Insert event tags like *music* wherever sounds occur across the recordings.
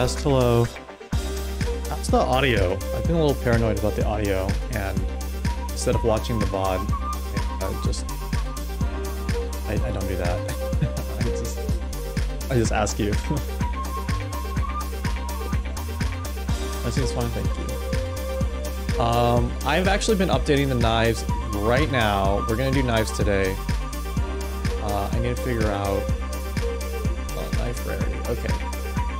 Test hello. That's the audio? I've been a little paranoid about the audio, and instead of watching the VOD, I just I, I don't do that. *laughs* I just I just ask you. that seems fine, thank you. Um, I've actually been updating the knives right now. We're gonna do knives today. Uh, I need to figure out oh, knife rarity. Okay,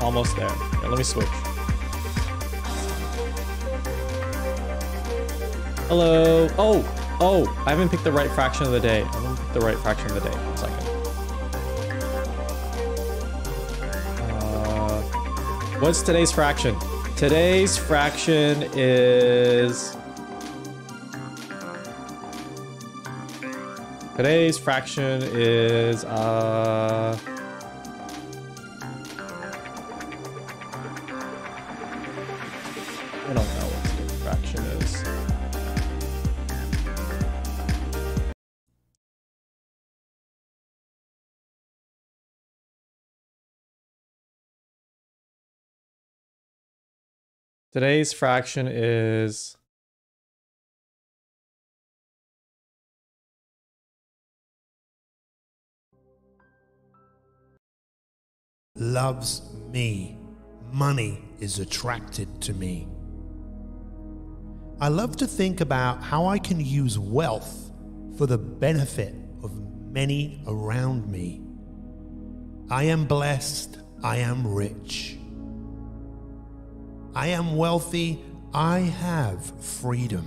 almost there. Let me switch. Hello. Oh, oh, I haven't picked the right fraction of the day. I haven't the right fraction of the day. One second. Uh, what's today's fraction? Today's fraction is... Today's fraction is, uh... Today's fraction is loves me. Money is attracted to me. I love to think about how I can use wealth for the benefit of many around me. I am blessed. I am rich. I am wealthy. I have freedom.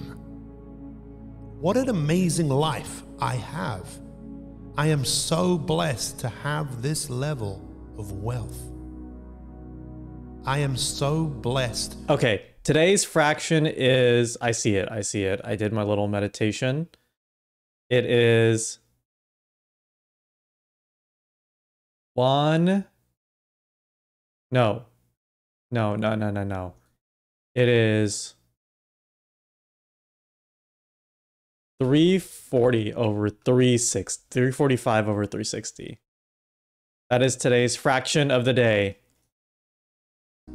What an amazing life I have. I am so blessed to have this level of wealth. I am so blessed. Okay, today's fraction is I see it. I see it. I did my little meditation. It is one. No. No, no, no, no, no. It is 340 over 36 345 over 360. That is today's fraction of the day.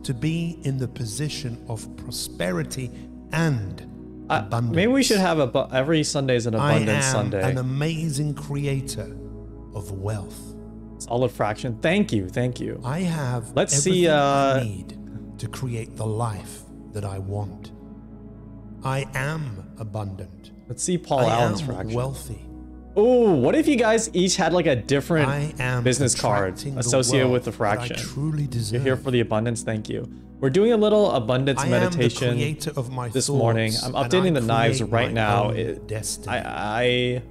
to be in the position of prosperity and Uh, abundance. maybe we should have a bu- every Sunday is an abundance I am Sunday. an amazing creator of wealth. Solid fraction. Thank you. Thank you. I have Let's see, uh, I need to create the life that I want. I am abundant. Let's see Paul I Allen's am fraction. wealthy. Ooh, what if you guys each had like a different I am business card associated with the wealth that I fraction? You're here for the abundance. Thank you. We're doing a little abundance I meditation creator of my this thoughts, morning. I'm updating the knives right now. It-. I, I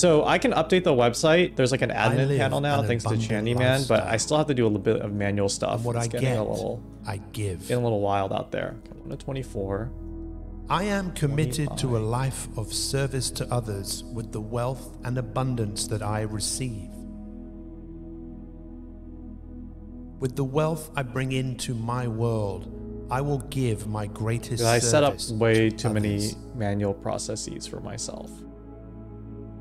so I can update the website. There's like an admin panel now, thanks to Chandy Man, but I still have to do a little bit of manual stuff. and what it's I getting get, a little I give. getting a little wild out there. To twenty-four. I am committed to a life of service to others with the wealth and abundance that I receive. With the wealth I bring into my world, I will give my greatest I set up way to too many manual processes for myself?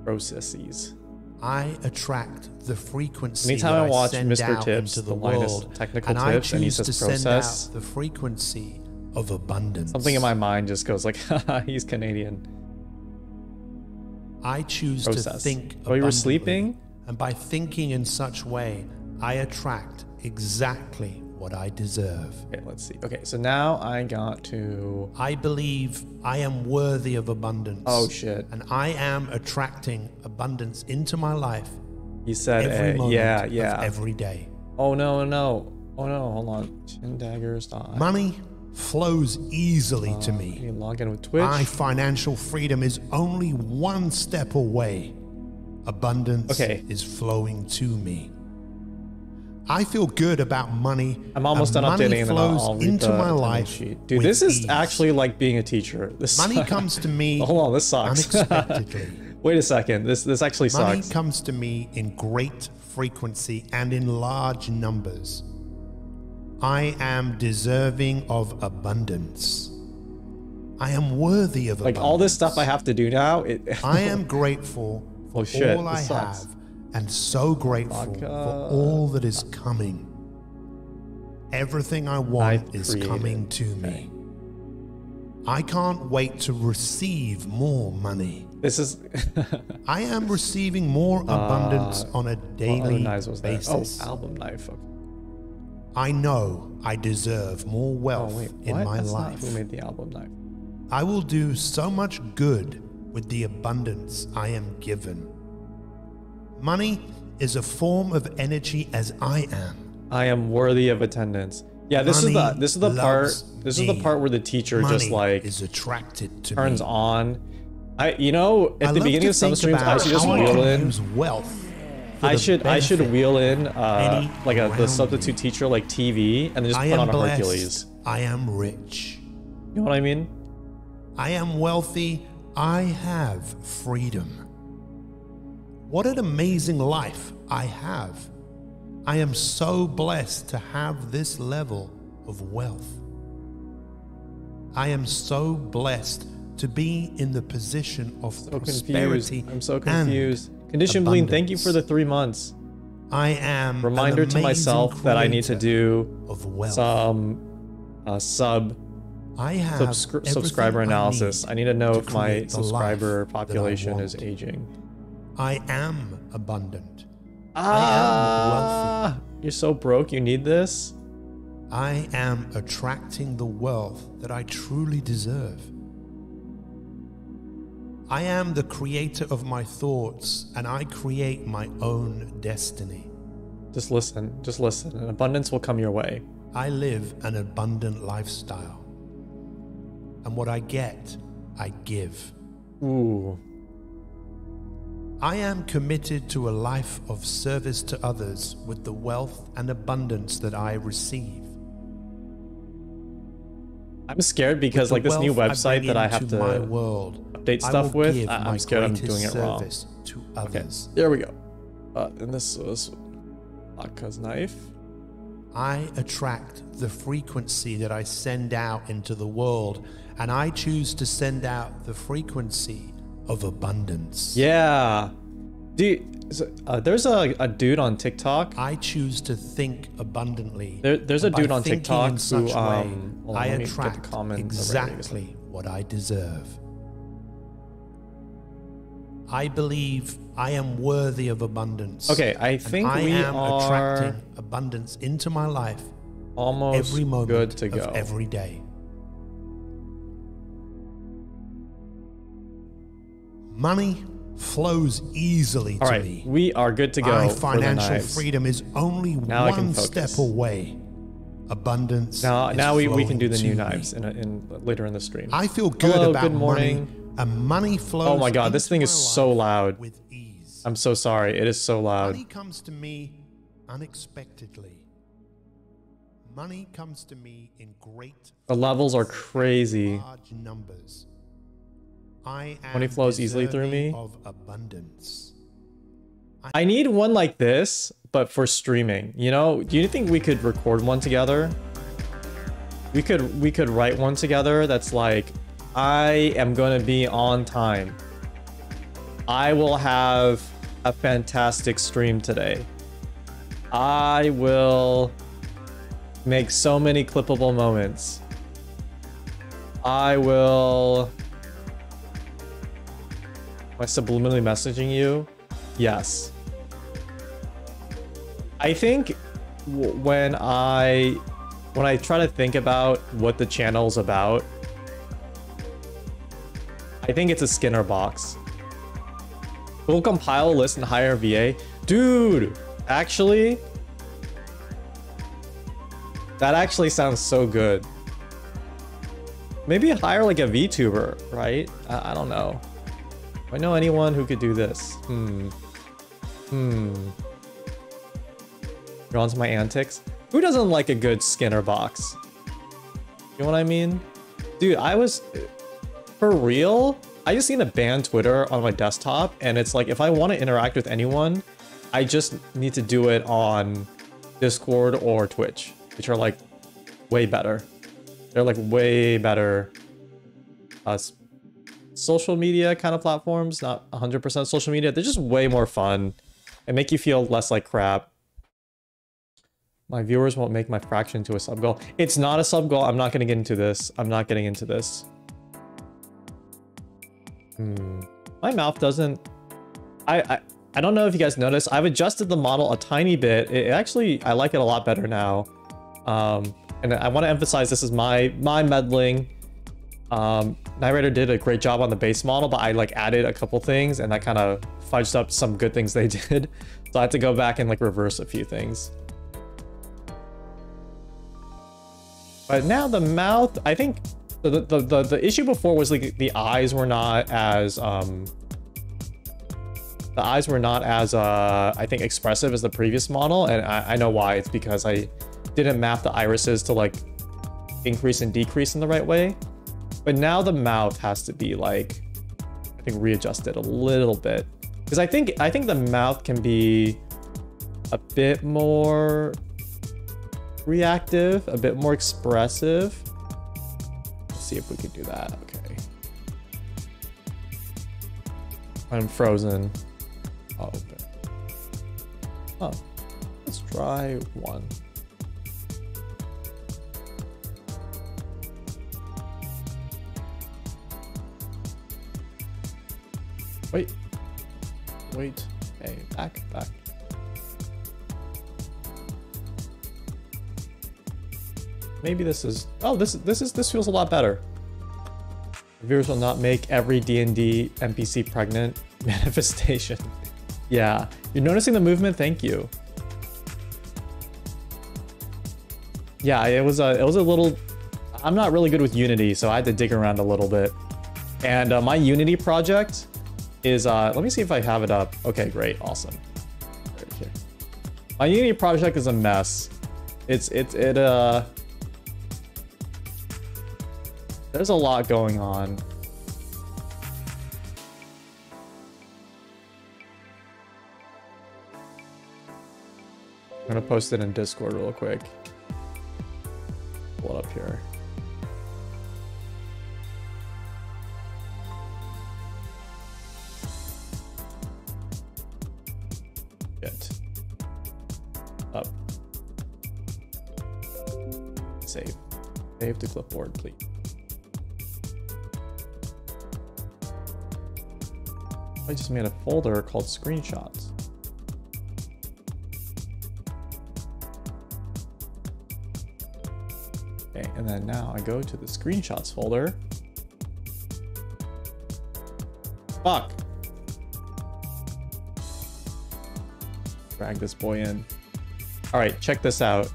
Processes. I attract the frequency Anytime that I watch Mr. Tips, the, the world, technical and I tips, and he says to send process. out the frequency of abundance. Something in my mind just goes like, Haha, *laughs* he's Canadian. I choose to Process. think. Oh, you were sleeping? And by thinking in such way, I attract exactly what I deserve. Okay, let's see. Okay, so now I got to. I believe I am worthy of abundance. Oh shit! And I am attracting abundance into my life He said, every uh, moment yeah, yeah. every day. Oh no, no, oh no, hold on. Chin daggers. Money flows easily to Uh, me. You log in with Twitch. My financial freedom is only one step away. Abundance Okay. is flowing to me. I feel good about money. I'm almost done money updating, and then I'll, flows I'll into the my life. sheet. Dude, this is ease. actually like being a teacher. This money comes to me *laughs* Hold on, this sucks. unexpectedly. *laughs* Wait a second. This this actually Money sucks. comes to me in great frequency and in large numbers. I am deserving of abundance. I am worthy of Like abundance. all this stuff I have to do now. It, *laughs* I am grateful oh, for Oh, shit, all I sucks. have and so grateful for uh, all that is coming. Everything I want I've is created. coming to me. I can't wait to receive more money. This is *laughs* I am receiving more abundance on a daily there? basis. Oh, album knife. Okay. I know I deserve more Oh wealth wait, in my That's life. who made the album knife? I will do so much good with the abundance I am given. Money is a form of energy as I am. I am worthy of attendance. Yeah, this is the this is the part this is the part where the teacher Money just like is attracted to turns me. on. I you know at I the beginning of some streams I should just wheel in. wealth. I should I should wheel in uh, like a the substitute me. teacher like TV and then just I put on a blessed. Hercules. I am rich. You know what I mean? I am wealthy. I have freedom. What an amazing life I have. I am so blessed to have this level of wealth. I am so blessed to be in the position of So confused. prosperity. I'm so confused. Condition Bleed, thank you for the three months. I am Reminder to myself that I need to do of wealth. some uh, sub I have subscri- subscriber I analysis. need I need to know if my create the life subscriber population is aging. I am abundant. Ah, I am wealthy. you're so broke. You need this. I am attracting the wealth that I truly deserve. I am the creator of my thoughts and I create my own destiny. Just listen. Just listen, and abundance will come your way. I live an abundant lifestyle. And what I get, I give. Ooh. I am committed to a life of service to others with the wealth and abundance that I receive. I'm scared because like this new website bring that I have to my world, update stuff with. I- I'm scared I'm doing it wrong. to Okay, there we go. Uh, and this was Aka's knife. I attract the frequency that I send out into the world, and I choose to send out the frequency of abundance. Yeah, dude. so, uh, there's a, a dude on TikTok. I choose to think abundantly. There, there's a dude on TikTok in such who um. hold on, I let me get the attract comment exactly what I deserve. I believe I am worthy of abundance. Okay, I think I we am are attracting abundance into my life almost every moment good to of every day. Money flows easily All to right, me. we are good to go. My for the financial freedom is only Now one step away. Abundance. Now, now we, we can do the new knives in, a, in later in the stream. I feel good Hello, about good morning. money, and money flows. Oh my God, this thing is so loud. With ease, I'm so sorry. It is so loud. money comes to me unexpectedly. Money comes to me in great The levels are crazy. large numbers. I Money flows easily through me. of abundance. I need one like this, but for streaming. You know, do you think we could record one together? We could we could write one together that's like, I am gonna be on time. I will have a fantastic stream today. I will make so many clippable moments. I will. Am I subliminally messaging you? Yes. I think when I when I try to think about what the channel's about, I think it's a Skinner box. We'll compile a list and hire VA. Dude, actually, that actually sounds so good. Maybe hire like a VTuber, right? I, I don't know. Do I know anyone who could do this? Hmm. Hmm. You're my antics. Who doesn't like a good Skinner box? You know what I mean? Dude, I was... For real? I just need to ban Twitter on my desktop, and it's like, if I want to interact with anyone, I just need to do it on Discord or Twitch, which are like way better. They're like way better uh, social media kind of platforms, not 100% social media. They're just way more fun and make you feel less like crap. My viewers won't make my fraction to a sub goal. It's not a sub goal. I'm not going to get into this. I'm not getting into this. Hmm. my mouth doesn't... I, I, I don't know if you guys noticed, I've adjusted the model a tiny bit. It, it actually, I like it a lot better now. Um, and I want to emphasize this is my, my meddling. Um, Knight Rider did a great job on the base model, but I like added a couple things and that kind of fudged up some good things they *laughs* did. So I had to go back and like reverse a few things. But now the mouth, I think the, the, the, the issue before was like the eyes were not as, um, the eyes were not as, uh, I think expressive as the previous model. And I, I know why. It's because I didn't map the irises to like increase and decrease in the right way. But now the mouth has to be like, I think readjusted a little bit. Because I think, I think the mouth can be a bit more reactive, a bit more expressive Let's see if we could do that. Okay. I'm frozen. I'll open. Oh, let's try one. Wait. Wait. Hey, back, back. Maybe this is... Oh, this this is this feels a lot better. Viewers will not make every D&D NPC pregnant *laughs* manifestation. yeah, you're noticing the movement? Thank you. Yeah, it was a it was a little. I'm not really good with Unity, so I had to dig around a little bit. And uh, my Unity project is. Uh, let me see if I have it up. Okay, great, awesome. Right here. My Unity project is a mess. It's it it uh there's a lot going on. I'm gonna post it in Discord real quick. Pull it up here. To clipboard, please. I just made a folder called screenshots. Okay, and then now I go to the screenshots folder. Fuck. Drag this boy in. All right, check this out.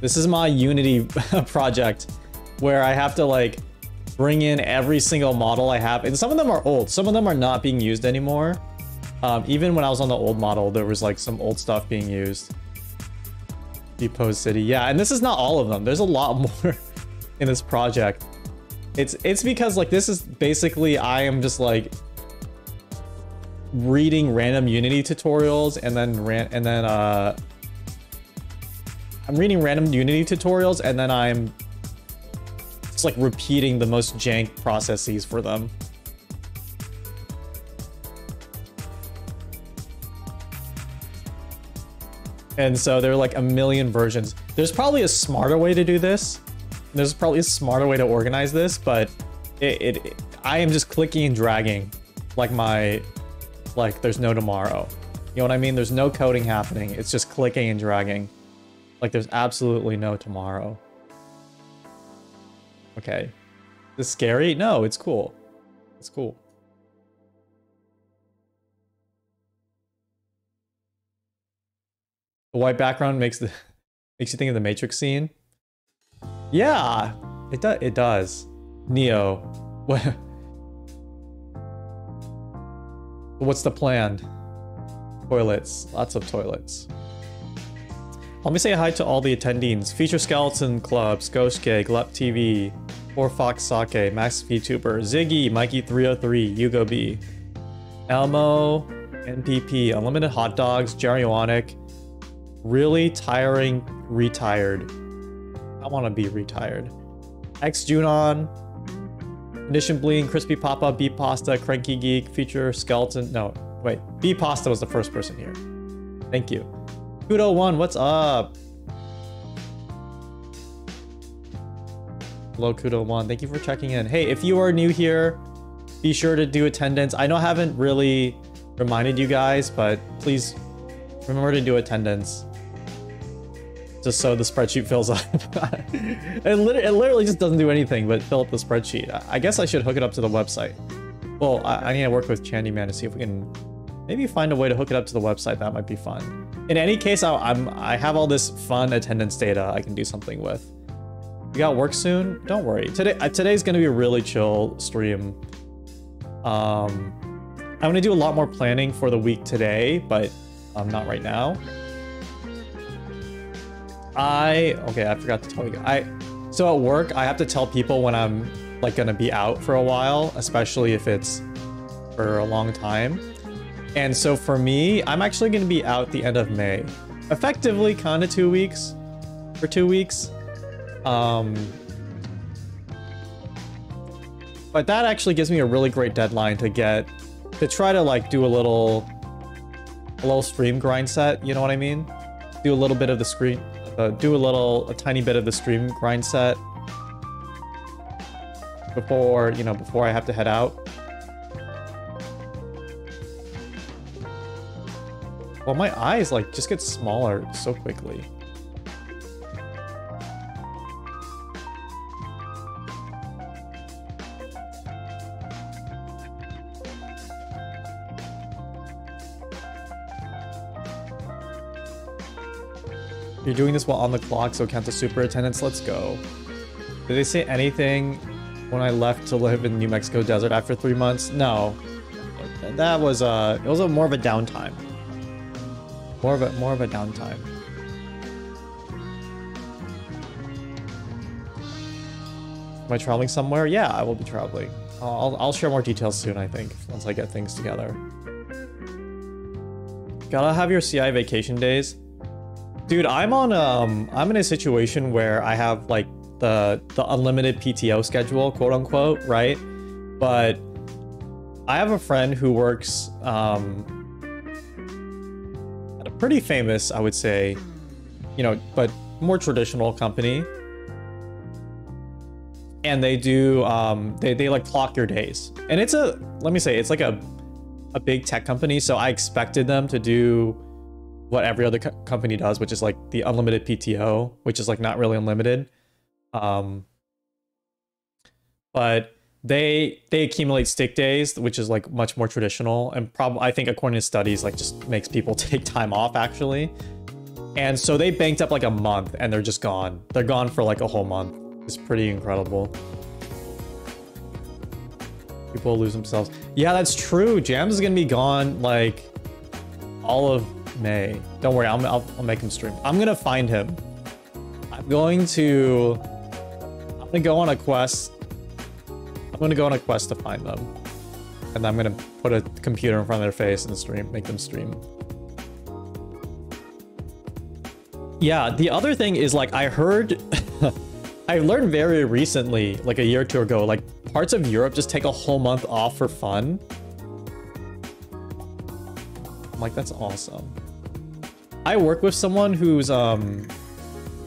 This is my Unity *laughs* project where I have to like bring in every single model I have. And some of them are old. Some of them are not being used anymore. Um, even when I was on the old model, there was like some old stuff being used. Depot City. Yeah, and this is not all of them. There's a lot *laughs* more in this project. It's it's because like this is basically I am just like reading random Unity tutorials and then ran and then uh I'm reading random Unity tutorials and then I'm just like repeating the most jank processes for them. And so there are like a million versions. There's probably a smarter way to do this. There's probably a smarter way to organize this, but it, it, it I am just clicking and dragging like my, like there's no tomorrow. You know what I mean? There's no coding happening. It's just clicking and dragging. Like there's absolutely no tomorrow. Okay. Is this scary? No, it's cool. It's cool. The white background makes the *laughs* makes you think of the Matrix scene. Yeah, it does. It does. Neo, what? *laughs* What's the plan? Toilets, lots of toilets. Let me say hi to all the attendees. Feature Skeleton Club, Ghost K, Glup TV, or Fox Sake, Max VTuber, Ziggy, Mikey303, Hugo B, Elmo, NPP, Unlimited Hot Dogs, Jerry Wanick, Really Tiring Retired. I want to be retired. X Junon, Condition Bling, Crispy Papa, B Pasta, Cranky Geek, Feature Skeleton. No, wait. B Pasta was the first person here. Thank you. Kudo1, what's up? Hello, Kudo1. Thank you for checking in. Hey, if you are new here, be sure to do attendance. I know I haven't really reminded you guys, but please remember to do attendance. Just so the spreadsheet fills up. *laughs* it, literally, it literally just doesn't do anything but fill up the spreadsheet. I guess I should hook it up to the website. Well, I, I need to work with Chandy Man to see if we can maybe find a way to hook it up to the website. That might be fun. In any case, I, I'm I have all this fun attendance data I can do something with. You got work soon? Don't worry. Today uh, today's gonna be a really chill stream. Um, I'm gonna do a lot more planning for the week today, but um, not right now. I okay, I forgot to tell you. I so at work I have to tell people when I'm like gonna be out for a while, especially if it's for a long time. And so for me, I'm actually gonna be out the end of May, effectively kind of two weeks, for two weeks. Um, but that actually gives me a really great deadline to get to try to like do a little a little stream grind set. You know what I mean? Do a little bit of the screen, uh, do a little a tiny bit of the stream grind set before you know before I have to head out. Well, my eyes like just get smaller so quickly. You're doing this while on the clock, so count the super attendance. Let's go. Did they say anything when I left to live in New Mexico desert after three months? No. That was uh, it was a more of a downtime. More of a more of a downtime. Am I traveling somewhere? Yeah, I will be traveling. I'll, I'll share more details soon, I think, once I get things together. Gotta have your CI vacation days. Dude, I'm on um I'm in a situation where I have like the the unlimited PTO schedule, quote unquote, right? But I have a friend who works um pretty famous, I would say, you know, but more traditional company. And they do um they, they like clock your days. And it's a let me say, it's like a a big tech company, so I expected them to do what every other co company does, which is like the unlimited PTO, which is like not really unlimited. Um, but they they accumulate stick days, which is like much more traditional, and probably I think according to studies, like just makes people *laughs* take time off actually. And so they banked up like a month, and they're just gone. They're gone for like a whole month. It's pretty incredible. People lose themselves. Yeah, that's true. Jams is gonna be gone like all of May. Don't worry, I'll, I'll, I'll make him stream. I'm gonna find him. I'm going to... I'm gonna go on a quest. I'm gonna go on a quest to find them. And I'm gonna put a computer in front of their face and stream, make them stream. Yeah, the other thing is like I heard... *laughs* I learned very recently, like a year or two ago, like parts of Europe just take a whole month off for fun. I'm like, that's awesome. I work with someone who's, um,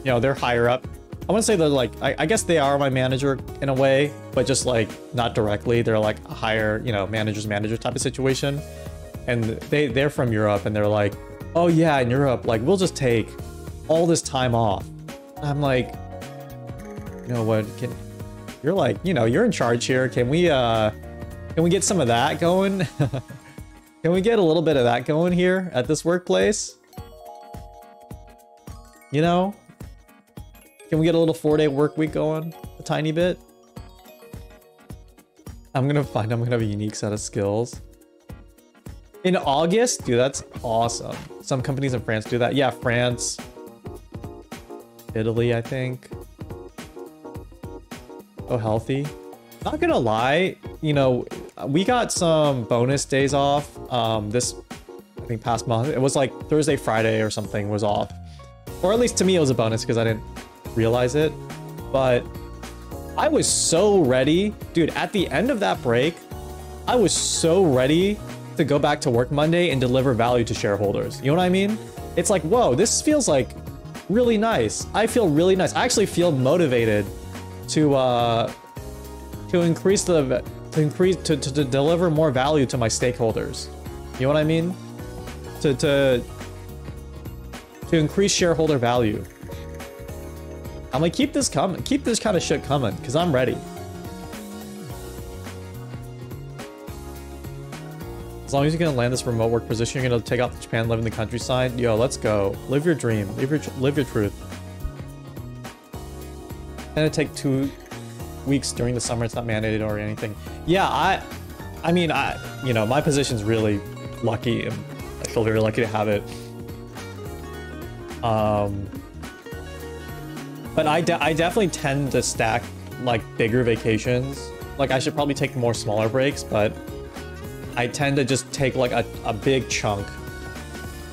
you know, they're higher up. I want to say they're like, I, I, guess they are my manager in a way, but just like not directly. They're like a higher, you know, manager's manager type of situation. And they, they're from Europe and they're like, oh yeah, in Europe, like we'll just take all this time off. I'm like, you know what, can, you're like, you know, you're in charge here. Can we, uh, can we get some of that going? *laughs* can we get a little bit of that going here at this workplace? You know? Can we get a little four-day work week going? A tiny bit? I'm gonna find I'm gonna have a unique set of skills. In August? Dude, that's awesome. Some companies in France do that. Yeah, France. Italy, I think. Oh, healthy. Not gonna lie, you know, we got some bonus days off um, this, I think, past month. It was like Thursday, Friday or something was off. Or at least to me, it was a bonus because I didn't realize it. But I was so ready. Dude, at the end of that break, I was so ready to go back to work Monday and deliver value to shareholders. You know what I mean? It's like, whoa, this feels like really nice. I feel really nice. I actually feel motivated to uh, to increase the to increase to, to, to deliver more value to my stakeholders. You know what I mean? To to to increase shareholder value. I'm like, keep this coming, keep this kind of shit coming, because I'm ready. As long as you can land this remote work position, you're gonna take off to Japan, live in the countryside. Yo, let's go. Live your dream. Live your live your truth. And it take two weeks during the summer. It's not mandated or anything. Yeah, I, I mean, I, you know, my position's really lucky, and I feel very lucky to have it. Um, but I, de I definitely tend to stack like bigger vacations. Like I should probably take more smaller breaks, but I tend to just take like a, a big chunk.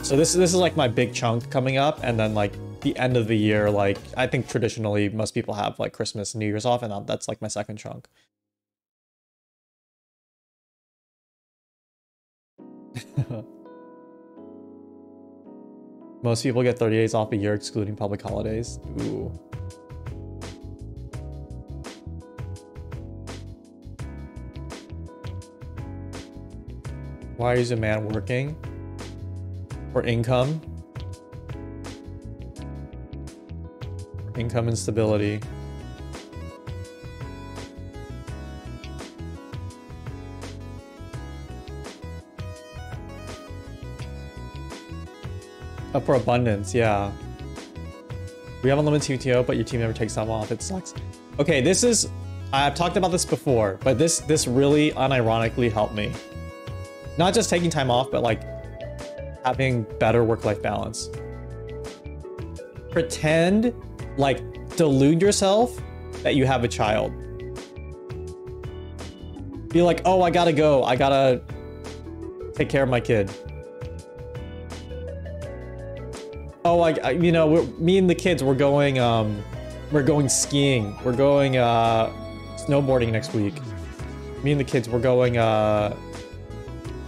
So this this is like my big chunk coming up, and then like the end of the year, like I think traditionally most people have like Christmas and New Year's off, and um, that's like my second chunk. *laughs* most people get 30 days off a year excluding public holidays. Ooh. Why is a man working? For income? Income and stability. For abundance, yeah. We have unlimited PTO, but your team never takes time off. It sucks. Okay, this is... I've talked about this before, but this this really unironically helped me. Not just taking time off, but like having better work-life balance. Pretend, like, delude yourself that you have a child. Be like, oh, I gotta go. I gotta take care of my kid. Oh, I, I you know, me and the kids, we're going, um, we're going skiing. We're going, uh, snowboarding next week. Me and the kids, we're going, uh,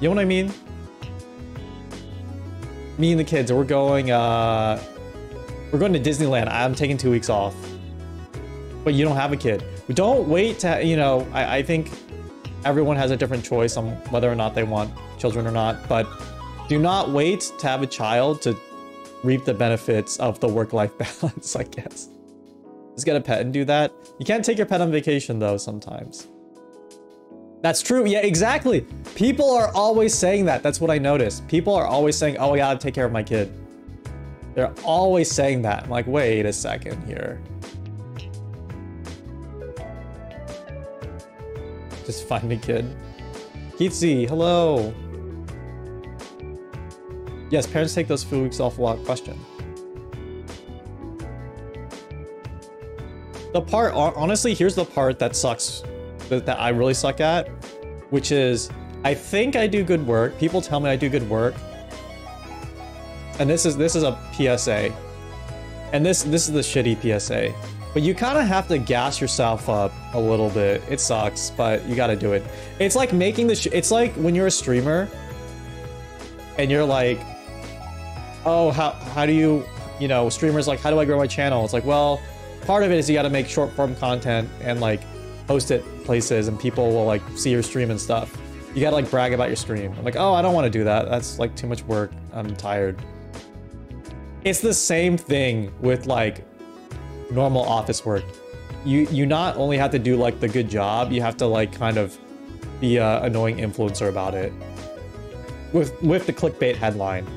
you know what I mean? Me and the kids, we're going, uh... We're going to Disneyland. I'm taking two weeks off. But you don't have a kid. Don't wait to, you know, I, I think everyone has a different choice on whether or not they want children or not. But do not wait to have a child to reap the benefits of the work-life *laughs* balance, I guess. Just get a pet and do that. You can't take your pet on vacation, though, sometimes. That's true. Yeah, exactly. People are always saying that. That's what I noticed. People are always saying, oh, I gotta take care of my kid. They're always saying that. I'm like, wait a second here. Just find a kid. Keitsy, hello. Yes, parents take those few weeks off without question. The part, honestly, here's the part that sucks that, that I really suck at, which is I think I do good work. People tell me I do good work. And this is this is a PSA. And this this is the shitty PSA. But you kind of have to gas yourself up a little bit. It sucks, but you got to do it. It's like making the it's like when you're a streamer and you're like, "Oh, how how do you, you know, streamers like, how do I grow my channel?" It's like, "Well, part of it is you got to make short form content and like post it places and people will like see your stream and stuff. You gotta like brag about your stream. I'm like, oh, I don't want to do that. That's like too much work. I'm tired. It's the same thing with like normal office work. You you not only have to do like the good job, you have to like kind of be a annoying influencer about it. With with the clickbait headline.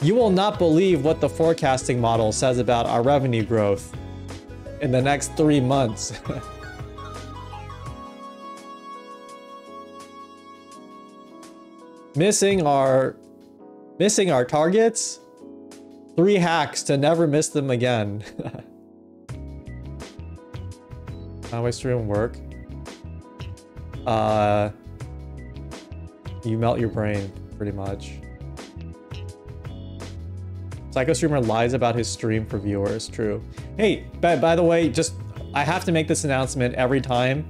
You will not believe what the forecasting model says about our revenue growth in the next three months. *laughs* missing our missing our targets. Three hacks to never miss them again. *laughs* How I stream work? Uh, you melt your brain, pretty much. Psycho streamer lies about his stream for viewers. True. Hey, by, by the way, just I have to make this announcement every time.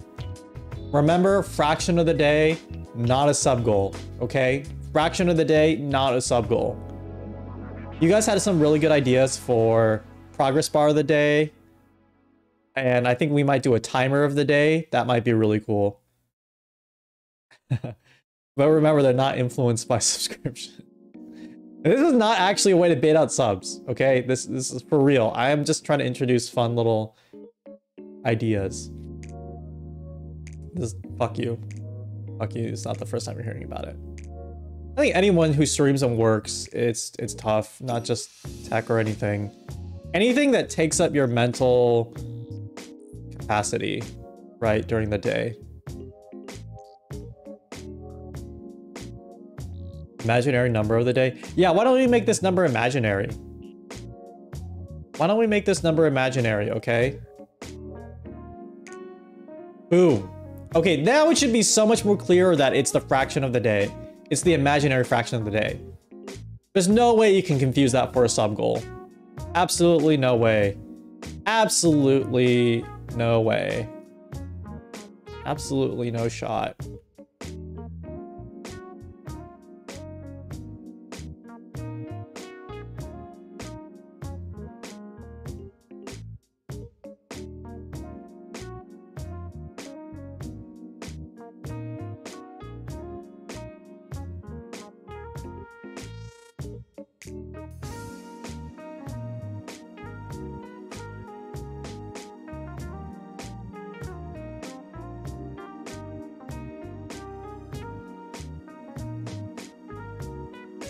Remember, fraction of the day, not a sub goal. Okay, fraction of the day, not a sub goal. You guys had some really good ideas for progress bar of the day, And I think we might do a timer of the day. That might be really cool. *laughs* but remember, they're not influenced by *laughs* subscription. This is not actually a way to bait out subs, okay? This, this is for real. I am just trying to introduce fun little ideas. Just fuck you. Fuck you. It's not the first time you're hearing about it. I think anyone who streams and works, it's it's tough. Not just tech or anything. Anything that takes up your mental capacity, right, during the day. Imaginary number of the day. Yeah, why don't we make this number imaginary? Why don't we make this number imaginary, okay? Boom. Okay, now it should be so much more clear that it's the fraction of the day. It's the imaginary fraction of the day. There's no way you can confuse that for a sub goal. Absolutely no way. Absolutely no way. Absolutely no shot.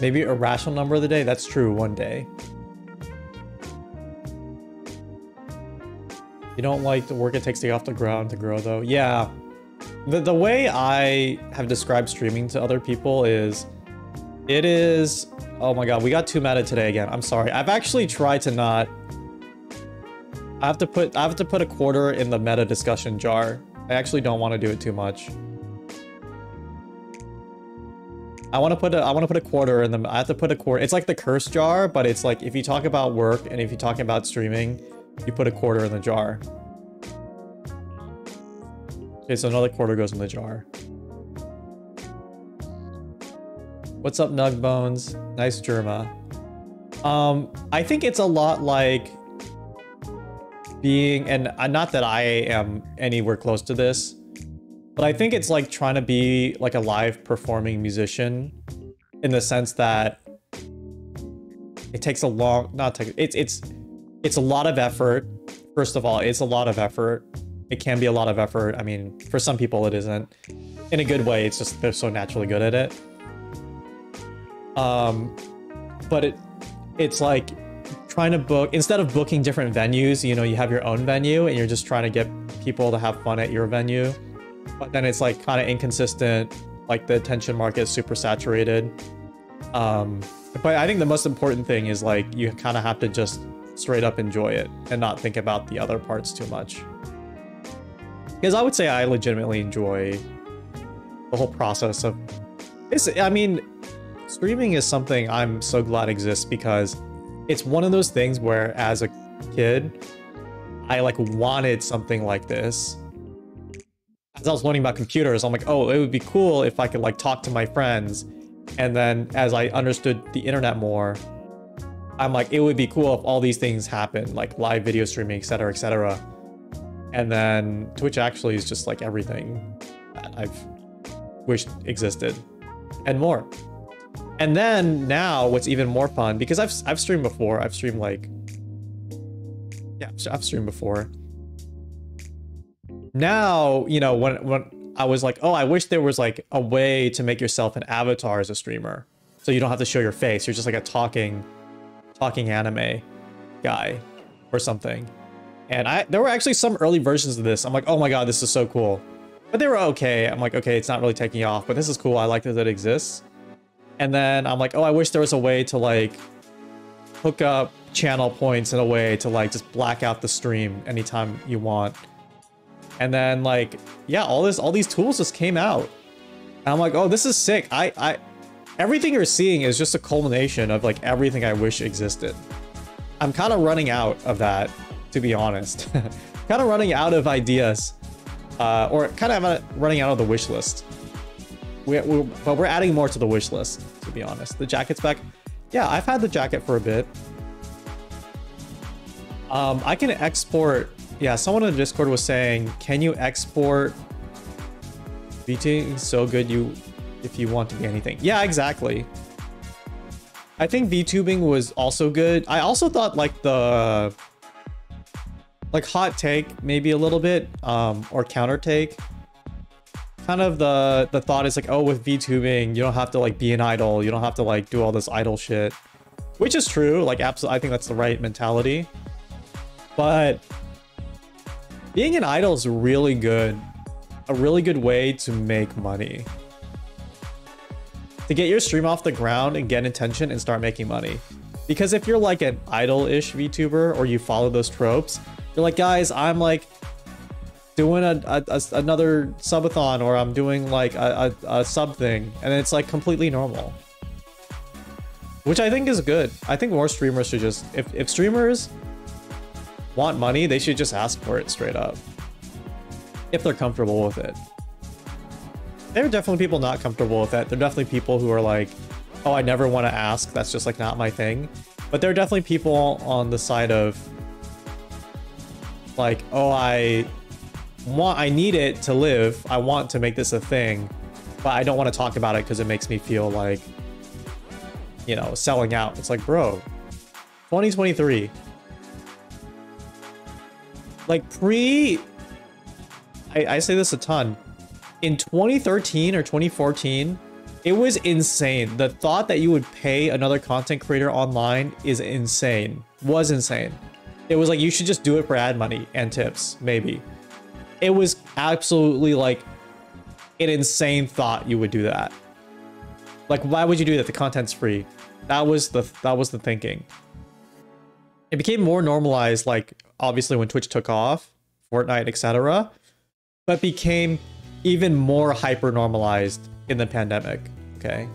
Maybe a rational number of the day? That's true, one day. You don't like the work it takes to get off the ground to grow, though? Yeah. The, the way I have described streaming to other people is... It is... Oh my god, we got too meta today again. I'm sorry. I've actually tried to not... I have to put I have to put a quarter in the meta discussion jar. I actually don't want to do it too much. I want to put a I want to put a quarter in them. I have to put a quarter. It's like the curse jar, but it's like if you talk about work and if you talk about streaming, you put a quarter in the jar. Okay, so another quarter goes in the jar. What's up, Nug Bones? Nice Germa. Um, I think it's a lot like being, and uh, not that I am anywhere close to this, but I think it's like trying to be like a live performing musician in the sense that it takes a long not take it's it's it's a lot of effort. First of all, it's a lot of effort. It can be a lot of effort. I mean, for some people it isn't. In a good way, it's just they're so naturally good at it. Um but it it's like trying to book instead of booking different venues, you know, you have your own venue and you're just trying to get people to have fun at your venue but then it's like kind of inconsistent. Like the attention market is super saturated. Um, but I think the most important thing is like you kind of have to just straight up enjoy it and not think about the other parts too much. Because I would say I legitimately enjoy the whole process of. It's, I mean, streaming is something I'm so glad exists because it's one of those things where as a kid, I like wanted something like this as I was learning about computers, I'm like, oh, it would be cool if I could like talk to my friends. And then as I understood the internet more, I'm like, it would be cool if all these things happen, like live video streaming, etc., etc. And then Twitch actually is just like everything that I've wished existed and more. And then now what's even more fun, because I've, I've streamed before, I've streamed like, yeah, I've streamed before now, you know, when when I was like, oh, I wish there was like a way to make yourself an avatar as a streamer. So you don't have to show your face. You're just like a talking talking anime guy or something. And I there were actually some early versions of this. I'm like, oh my god, this is so cool. But they were okay. I'm like, okay, it's not really taking off, but this is cool. I like that it exists. And then I'm like, oh, I wish there was a way to like hook up channel points in a way to like just black out the stream anytime you want. And then like, yeah, all this, all these tools just came out. And I'm like, oh, this is sick. I, I, everything you're seeing is just a culmination of like everything I wish existed. I'm kind of running out of that, to be honest. *laughs* kind of running out of ideas, uh, or kind of running out of the wish list. We, we, but we're adding more to the wish list, to be honest. The jacket's back. Yeah, I've had the jacket for a bit. Um, I can export yeah, someone the Discord was saying, can you export VTubing so good you if you want to be anything? Yeah, exactly. I think VTubing was also good. I also thought like the like hot take maybe a little bit um or counter take kind of the the thought is like oh with VTubing you don't have to like be an idol you don't have to like do all this idol shit which is true like absolutely I think that's the right mentality but being an idol is really good a really good way to make money to get your stream off the ground and get attention and start making money because if you're like an idol-ish VTuber or you follow those tropes you're like, guys, I'm like doing a, a, a another subathon or I'm doing like a, a, a sub thing, and it's like completely normal. Which I think is good. I think more streamers should just if, if streamers want money, they should just ask for it straight up. If they're comfortable with it. There are definitely people not comfortable with it. There are definitely people who are like, oh, I never want to ask. That's just like not my thing. But there are definitely people on the side of like, oh, I want, I need it to live. I want to make this a thing, but I don't want to talk about it because it makes me feel like, you know, selling out. It's like, bro, 2023. Like pre, I, I say this a ton. In 2013 or 2014, it was insane. The thought that you would pay another content creator online is insane. Was insane. It was like, you should just do it for ad money and tips, maybe. It was absolutely like an insane thought you would do that. Like, why would you do that? The content's free. That was the that was the thinking. It became more normalized, like obviously when Twitch took off, Fortnite, etc. But became even more hyper normalized in the pandemic. Okay,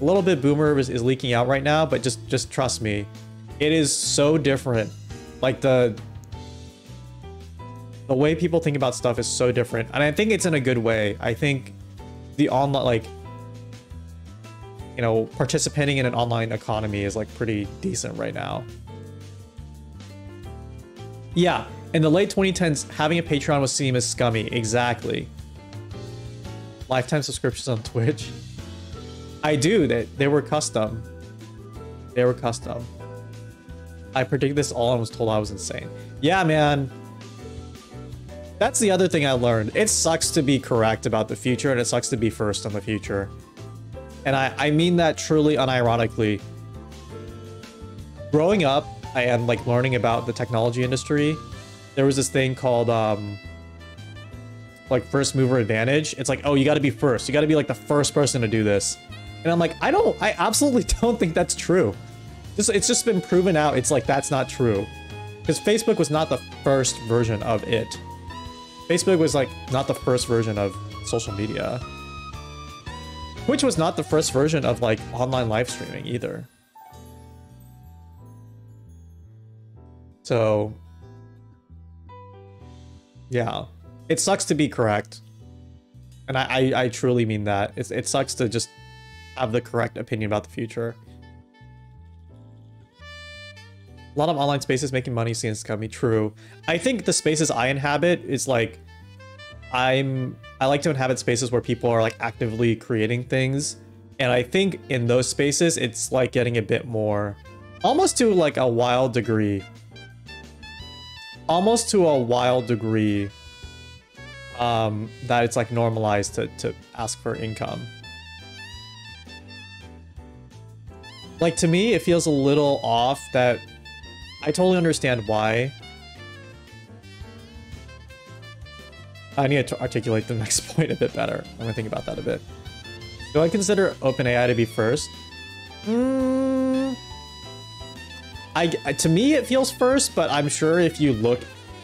a little bit boomer is, is leaking out right now, but just just trust me, it is so different like the the way people think about stuff is so different. And I think it's in a good way. I think the online like you know, participating in an online economy is like pretty decent right now. Yeah, in the late 2010s, having a Patreon was seen as scummy. Exactly. Lifetime subscriptions on *laughs* Twitch. I do. They, they were custom. They were custom. I predicted this all and was told I was insane. Yeah, man. That's the other thing I learned. It sucks to be correct about the future and it sucks to be first on the future. And I, I mean that truly unironically. Growing up and like learning about the technology industry, there was this thing called um, like first mover advantage. It's like, oh, you got to be first. You got to be like the first person to do this. And I'm like, I don't, I absolutely *laughs* don't think that's true. Just, it's just been proven out. It's like, that's not true. Because Facebook was not the first version of it. Facebook was like not the first version of social media. Which was not the first version of like online live streaming either. So, yeah, it sucks to be correct. And I, I, I truly mean that. It's, it sucks to just have the correct opinion about the future. A lot of online spaces making money seems to be true. I think the spaces I inhabit is like I'm I like to inhabit spaces where people are like actively creating things. And I think in those spaces it's like getting a bit more almost to like a wild degree. Almost to a wild degree um that it's like normalized to to ask for income. Like to me it feels a little off that I totally understand why. I need to articulate the *laughs* next point a bit better. I'm gonna think about that a bit. Do I consider OpenAI to be first? Mm, I, to me, it feels first, but I'm sure if you look,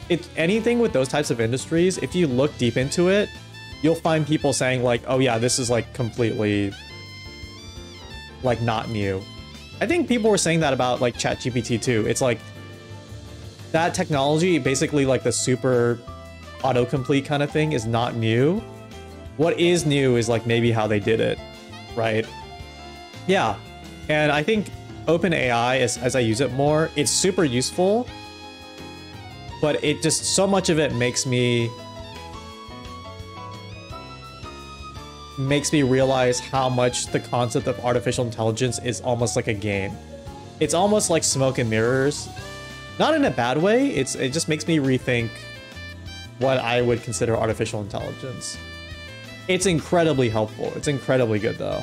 it anything with those types of industries, if you look deep into it, you'll find people saying like, oh yeah, this is like completely like not new. I think people were saying that about like ChatGPT too. It's like that technology, basically like the super autocomplete kind of thing is not new. What is new is like maybe how they did it, right? Yeah. And I think OpenAI, as, as I use it more, it's super useful. but it just so much of it makes me makes me realize how much the concept of artificial intelligence is almost like a game. It's almost like smoke and mirrors. Not in a bad way, it's it just makes me rethink what I would consider artificial intelligence. It's incredibly helpful. It's incredibly good though.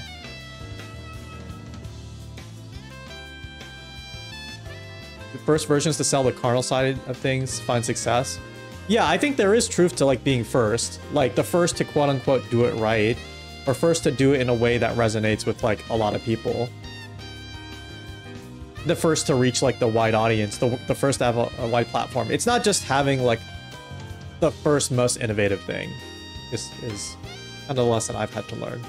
First versions to sell the carnal side of things find success. Yeah, I think there is truth to like being first. Like the first to quote unquote do it right. Or first to do it in a way that resonates with like a lot of people. The first to reach like the wide audience, the, the first to have a, a wide platform. It's not just having like the first most innovative thing is, is kind of the lesson I've had to learn.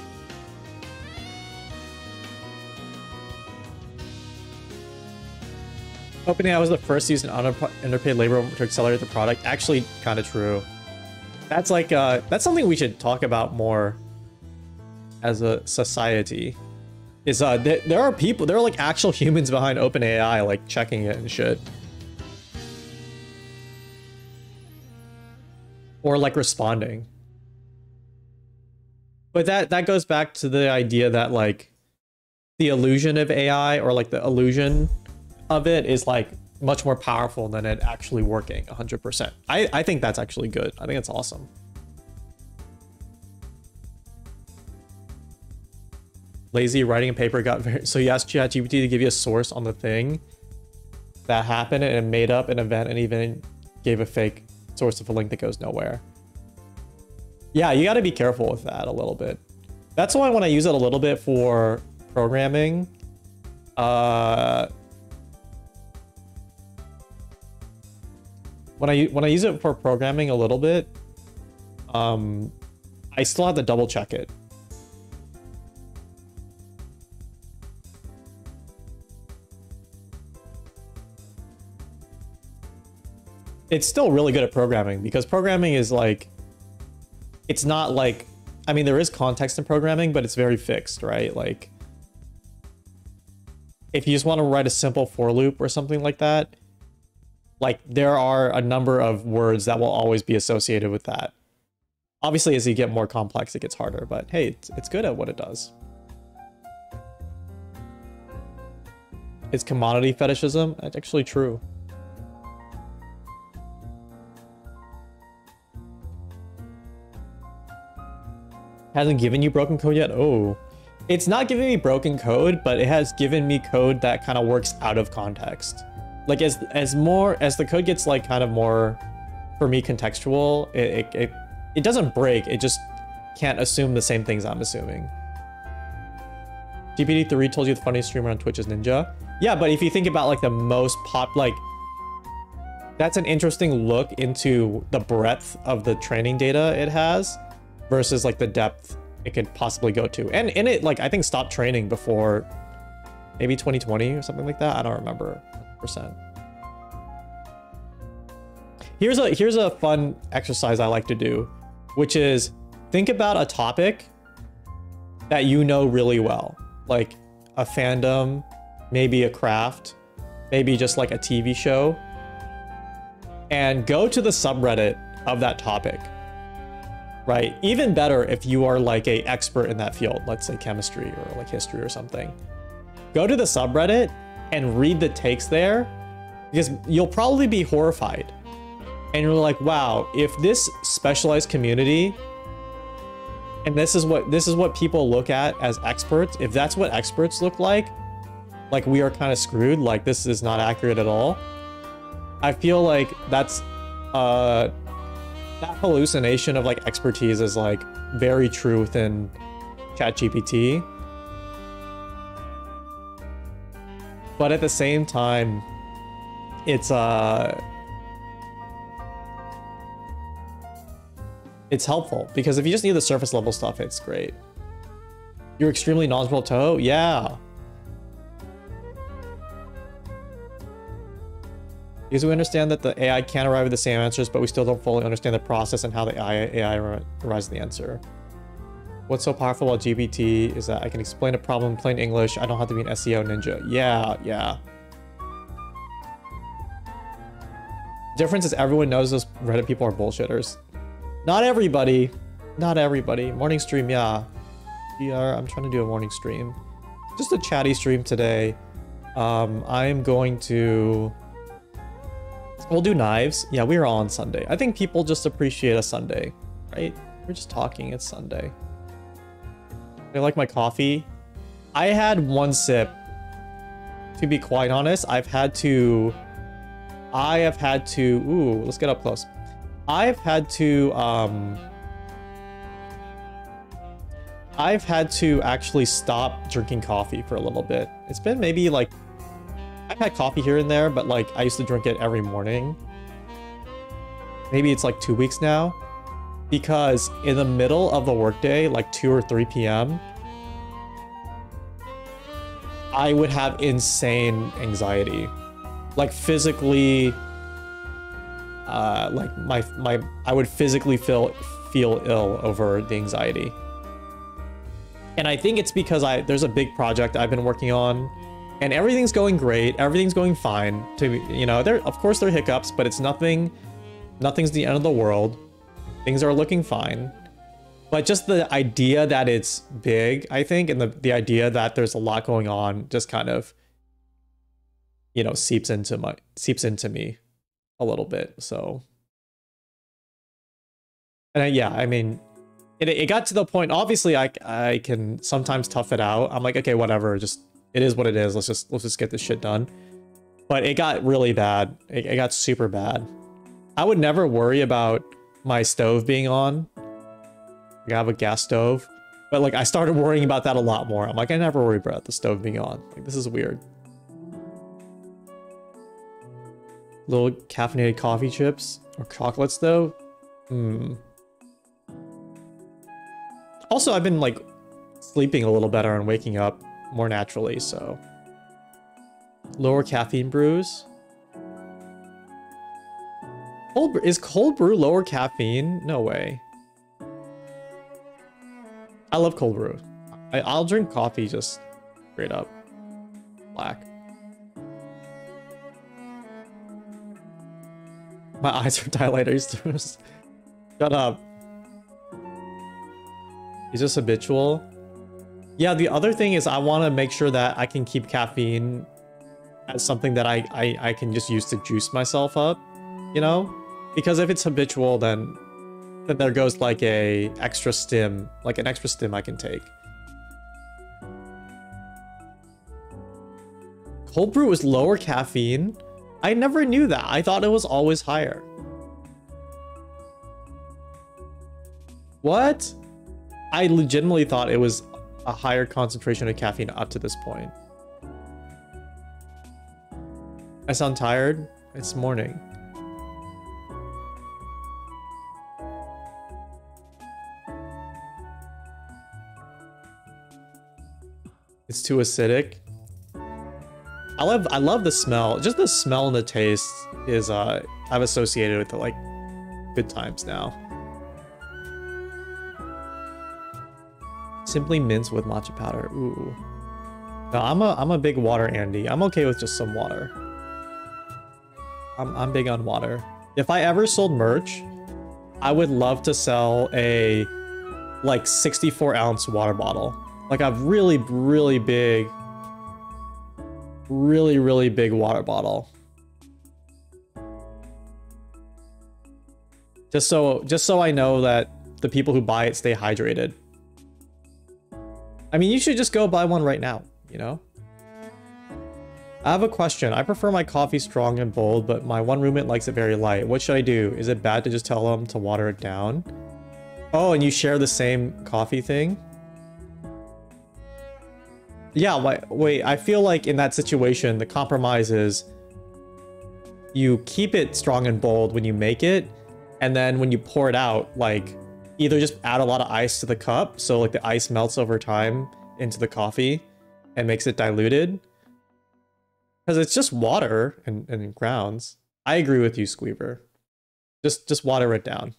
OpenAI was the first to use an underpaid labor to accelerate the product. Actually, kind of true. That's like, uh, that's something we should talk about more as a society. Is uh, th there are people, there are like actual humans behind OpenAI, like checking it and shit. Or like responding. But that that goes back to the idea that like the illusion of AI or like the illusion of it is like much more powerful than it actually working 100%. I, I think that's actually good. I think it's awesome. Lazy writing a paper got very... So you asked ChatGPT to give you a source on the thing that happened and it made up an event and even gave a fake source of a link that goes nowhere. Yeah, you got to be careful with that a little bit. That's why when I use it a little bit for programming, uh, when I when I use it for programming a little bit, um, I still have to double check it. It's still really good at programming because programming is like, it's not like, I mean, there is context in programming, but it's very fixed, right? Like, if you just want to write a simple for loop or something like that, like there are a number of words that will always be associated with that. Obviously, as you get more complex, it gets harder, but hey, it's, it's good at what it does. Is commodity fetishism That's actually true? Hasn't given you broken code yet? Oh. It's not giving me broken code, but it has given me code that kind of works out of context like as as more as the code gets like kind of more for me contextual it, it, it, it doesn't break it just can't assume the same things i'm assuming. Gpt3 told you the funniest streamer on twitch is ninja. Yeah but if you think about like the most pop like that's an interesting look into the breadth of the training data it has versus like the depth it could possibly go to. And in it like i think stopped training before maybe 2020 or something like that. I don't remember percent Here's a here's a fun exercise I like to do, which is think about a topic that you know really well, like a fandom, maybe a craft, maybe just like a TV show, and go to the subreddit of that topic. Right? Even better if you are like a expert in that field, let's say chemistry or like history or something. Go to the subreddit and read the takes there because you'll probably be horrified and you're like, wow, if this specialized community and this is what this is what people look at as experts, if that's what experts look like, like we are kind of screwed, like this is not accurate at all. I feel like that's uh that hallucination of like expertise is like very true within ChatGPT. But at the same time, it's uh it's helpful because if you just need the surface level stuff, it's great. You're extremely knowledgeable Toho? Yeah. Because we understand that the AI can't arrive at the same answers, but we still don't fully understand the process and how the AI, AI arrives at the answer. What's so powerful about GPT is that I can explain a problem in plain English. I don't have to be an SEO ninja. Yeah, yeah. Difference is everyone knows those Reddit people are bullshitters. Not everybody. Not everybody. Morning stream, yeah. Yeah, I'm trying to do a morning stream. Just a chatty stream today. Um, I'm going to... We'll do knives. Yeah, we are all on Sunday. I think people just appreciate a Sunday, right? We're just talking. It's Sunday. I like my coffee. I had one sip. To be quite honest, I've had to... I have had to... Ooh, let's get up close. I've had to... Um, I've had to actually stop drinking coffee for a little bit. It's been maybe like... I've had coffee here and there, but like I used to drink it every morning. Maybe it's like two weeks now. Because in the middle of the workday, like 2 or 3 p.m., I would have insane anxiety. Like physically uh like my my I would physically feel feel ill over the anxiety. And I think it's because I there's a big project I've been working on and everything's going great, everything's going fine. To you know, there of course there are hiccups, but it's nothing nothing's the end of the world. Things are looking fine. But just the idea that it's big, I think, and the, the idea that there's a lot going on just kind of, you know, seeps into my seeps into me a little bit. So, and I, yeah, I mean, it, it got to the point. Obviously, I I can sometimes tough it out. I'm like, okay, whatever. Just it is what it is. Let's just let's just get this shit done. But it got really bad. It, it got super bad. I would never worry about my stove being on I have a gas stove. But like I started worrying about that a lot more. I'm like, I never worry about the stove being on. Like this is weird. Little caffeinated coffee chips or chocolates though. Hmm. Also, I've been like sleeping a little better and waking up more naturally, so. Lower caffeine brews. Cold, is cold brew lower caffeine? No way. I love cold brew. I, I'll drink coffee just straight up. Black. My *laughs* eyes are dilated. *laughs* Shut up. He's just habitual. Yeah, the other thing is I want to make sure that I can keep caffeine as something that I, I, I can just use to juice myself up, you know? Because if it's habitual, then then there goes like a extra stim, like an extra stim I can take. Cold brew is lower caffeine? I never knew that. I thought it was always higher. What? I legitimately thought it was a higher concentration of caffeine up to this point. I sound tired? It's morning. It's too acidic. I love I love the smell. Just the smell and the taste is uh I've associated with the, like good times now. Simply mince with matcha powder. Ooh. No, I'm a I'm a big water Andy. I'm okay with just some water. I'm I'm big on water. If I ever sold merch, I would love to sell a like 64 ounce water bottle. Like a really, really big, really, really big water bottle. Just so, just so I know that the people who buy it stay hydrated. I mean, you should just go buy one right now, you know? I have a question. I prefer my coffee strong and bold, but my one roommate likes it very light. What should I do? Is it bad to just tell them to water it down? Oh, and you share the same coffee thing? Yeah, wait, I feel like in that situation, the compromise is you keep it strong and bold when you make it, and then when you pour it out, like, either just add a lot of ice to the cup, so like the ice melts over time into the coffee and makes it diluted. Because it's just water and, and grounds. I agree with you, Squeever. Just just water it down.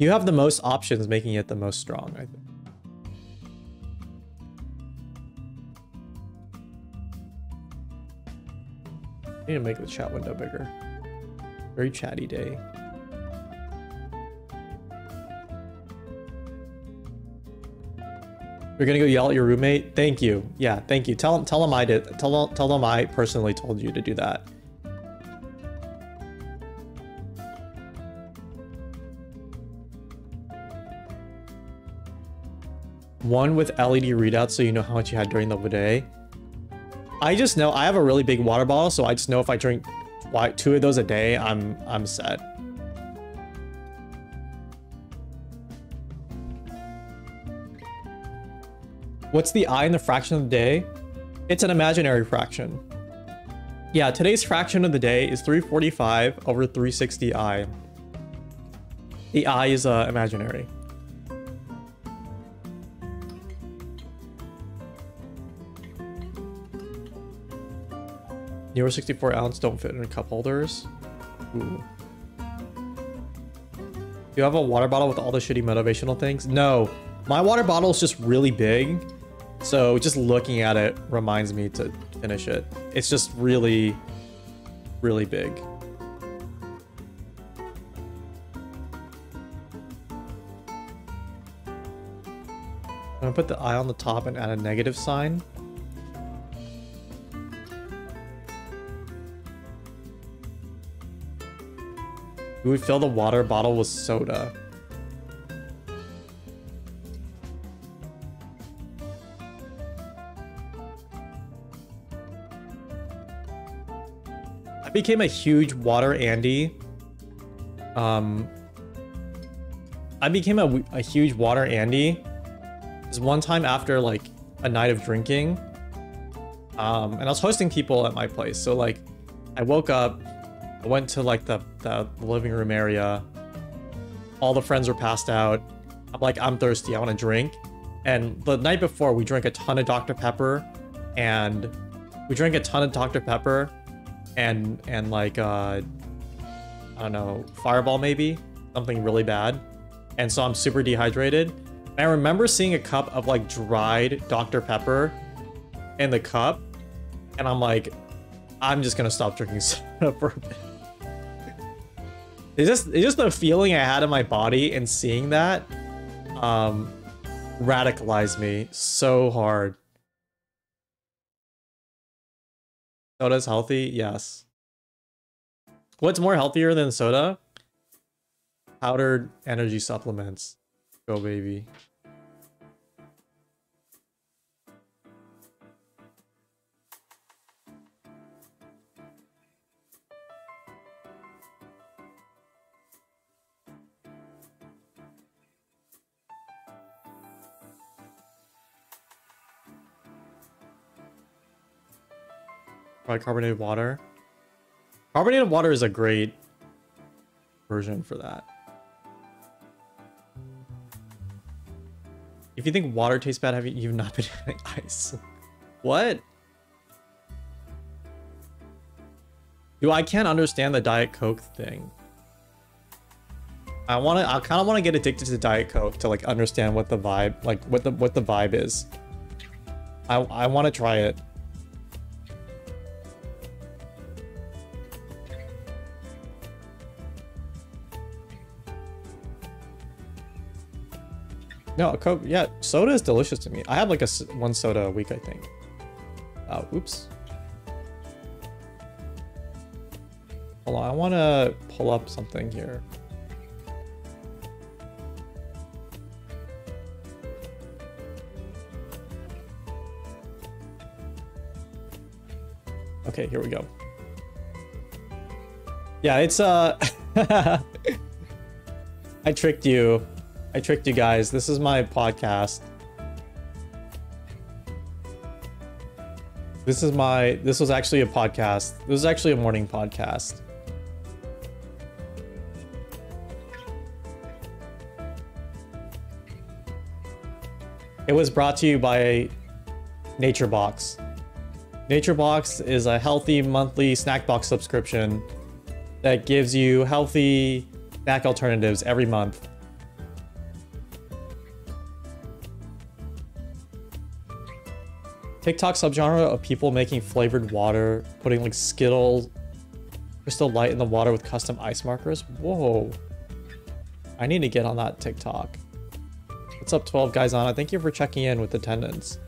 You have the most options, making it the most strong, I think. I need to make the chat window bigger. Very chatty day. You're gonna go yell at your roommate? Thank you. Yeah, thank you. Tell them tell them I did tell tell them I personally told you to do that. One with LED readout so you know how much you had during the day. I just know I have a really big water bottle, so I just know if I drink two of those a day, I'm I'm set. What's the I in the fraction of the day? It's an imaginary fraction. Yeah, today's fraction of the day is 345 over 360i. The i is uh, imaginary. Newer 64 ounce don't fit in cup holders. Ooh. You have a water bottle with all the shitty motivational things? No, my water bottle is just really big. So just looking at it reminds me to finish it. It's just really, really big. I'm gonna put the eye on the top and add a negative sign. We fill the water bottle with soda. I became a huge water Andy. Um, I became a, a huge water Andy. Because one time after like a night of drinking, um, and I was hosting people at my place. So like, I woke up, I went to like the, the living room area. All the friends were passed out. I'm like, I'm thirsty. I want to drink. And the night before, we drank a ton of Dr. Pepper. And we drank a ton of Dr. Pepper. And, and like, uh, I don't know, Fireball maybe? Something really bad. And so I'm super dehydrated. And I remember seeing a cup of like dried Dr. Pepper in the cup. And I'm like, I'm just gonna stop drinking *laughs* soda for a bit. It's just it's just the feeling I had in my body and seeing that um radicalized me so hard. Soda's healthy? Yes. What's more healthier than soda? Powdered energy supplements. Go baby. Carbonated water. Carbonated water is a great version for that. If you think water tastes bad, have you you've not been *laughs* having ice? what? Do I can't understand the Diet Coke thing. I want to. I kind of want to get addicted to Diet Coke to like understand what the vibe, like what the what the vibe is. I I want to try it. No, a Coke, yeah, soda is delicious to me. I have like a one soda a week, I think. Oh, oops. Hold on, I want to pull up something here. Okay, here we go. Yeah, it's, uh... *laughs* I tricked you. I tricked you guys. This is my podcast. This is my, this was actually a podcast. This was actually a morning podcast. It was brought to you by Nature Box. Nature Box is a healthy monthly snack box subscription that gives you healthy snack alternatives every month. TikTok subgenre of people making flavored water, putting like Skittle crystal light in the water with custom ice markers. Whoa. I need to get on that TikTok. What's up, 12 guys on? I thank you for checking in with attendance.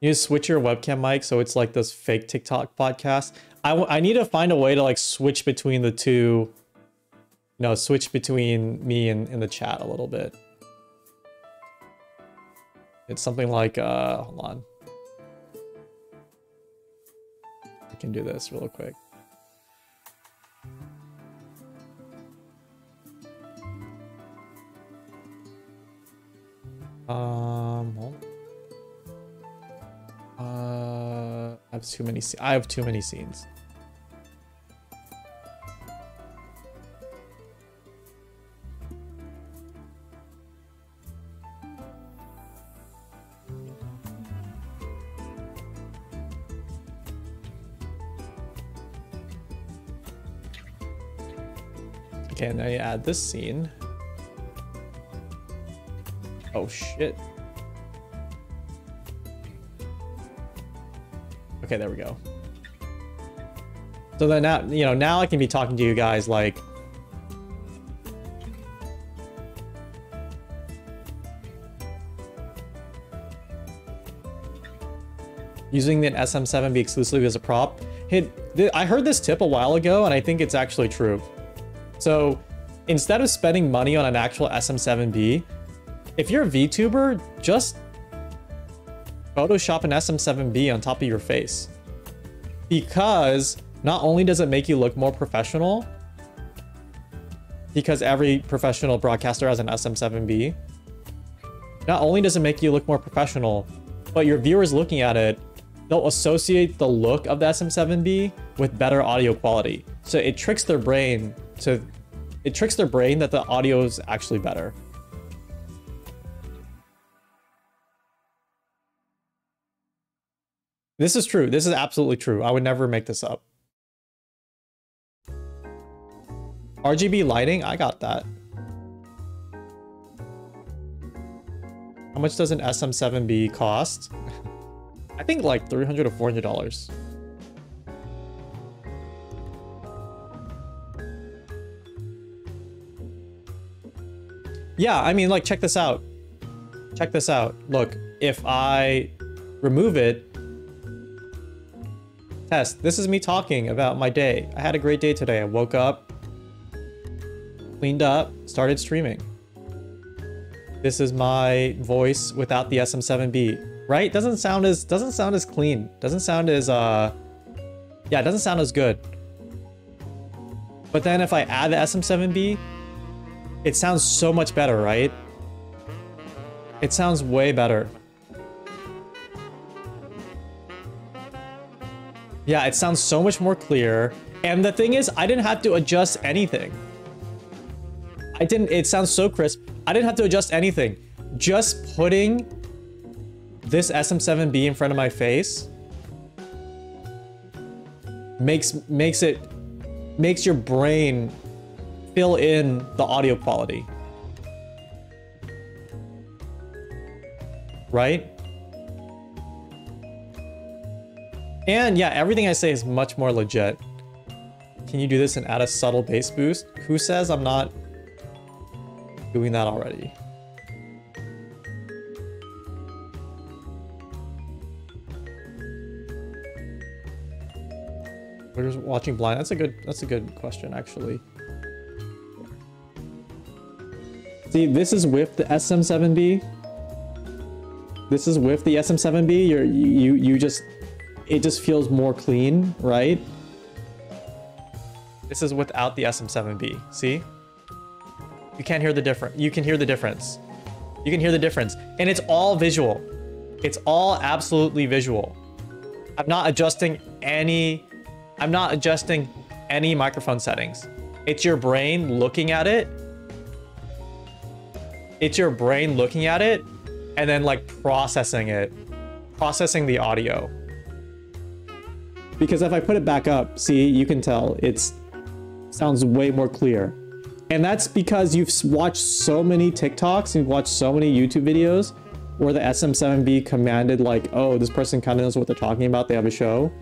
You switch your webcam mic so it's like this fake TikTok podcast. I, I need to find a way to like switch between the two. You know, switch between me and, and the chat a little bit. It's something like, uh, hold on. I can do this real quick. Um, uh, I have too many. I have too many scenes. Now you add this scene. Oh shit. Okay, there we go. So then now, you know, now I can be talking to you guys like... Using the SM7B exclusively as a prop. Hey, I heard this tip a while ago, and I think it's actually true. So, instead of spending money on an actual SM7B, if you're a VTuber, just Photoshop an SM7B on top of your face. Because not only does it make you look more professional, because every professional broadcaster has an SM7B, not only does it make you look more professional, but your viewers looking at it, they'll associate the look of the SM7B with better audio quality. So it tricks their brain to, it tricks their brain that the audio is actually better. This is true. This is absolutely true. I would never make this up. RGB lighting, I got that. How much does an SM7B cost? *laughs* I think like 300 or $400. Yeah, I mean, like, check this out. Check this out. Look, if I remove it, Test. This is me talking about my day. I had a great day today. I woke up, cleaned up, started streaming. This is my voice without the SM7B, right? Doesn't sound as doesn't sound as clean. Doesn't sound as uh yeah, it doesn't sound as good. But then if I add the SM7B, it sounds so much better, right? It sounds way better. Yeah, it sounds so much more clear. And the thing is, I didn't have to adjust anything. I didn't, it sounds so crisp. I didn't have to adjust anything. Just putting this SM7B in front of my face makes makes it makes your brain fill in the audio quality. Right? And yeah, everything I say is much more legit. Can you do this and add a subtle bass boost? Who says I'm not doing that already? We're just watching blind. That's a good that's a good question actually. See, this is with the SM7B. This is with the SM7B. You're you you just it just feels more clean, right? This is without the SM7B, see? You can't hear the difference. You can hear the difference. You can hear the difference. And it's all visual. It's all absolutely visual. I'm not adjusting any, I'm not adjusting any microphone settings. It's your brain looking at it. It's your brain looking at it and then like processing it, processing the audio. Because if I put it back up, see, you can tell it's sounds way more clear. And that's because you've watched so many TikToks, you've watched so many YouTube videos where the SM7B commanded like, oh, this person kind of knows what they're talking about. They have a show.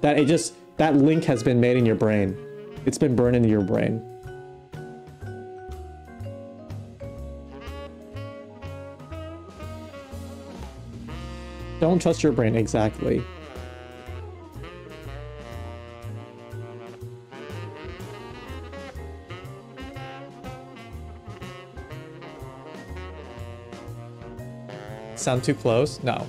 That it just that link has been made in your brain. It's been burned into your brain. Don't trust your brain exactly. Sound too close? No.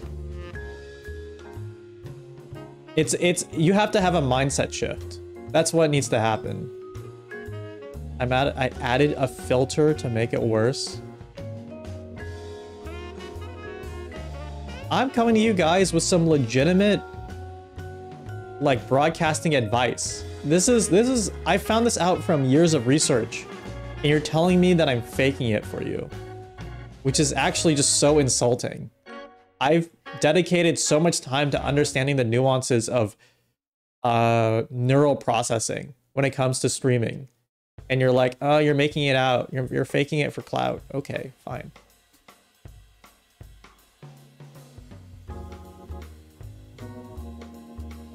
It's it's you have to have a mindset shift. That's what needs to happen. I'm at I added a filter to make it worse. I'm coming to you guys with some legitimate like broadcasting advice. This is this is I found this out from years of research. And you're telling me that I'm faking it for you. Which is actually just so insulting. I've dedicated so much time to understanding the nuances of uh, neural processing when it comes to streaming. And you're like, oh, you're making it out. You're, you're faking it for clout. Okay, fine.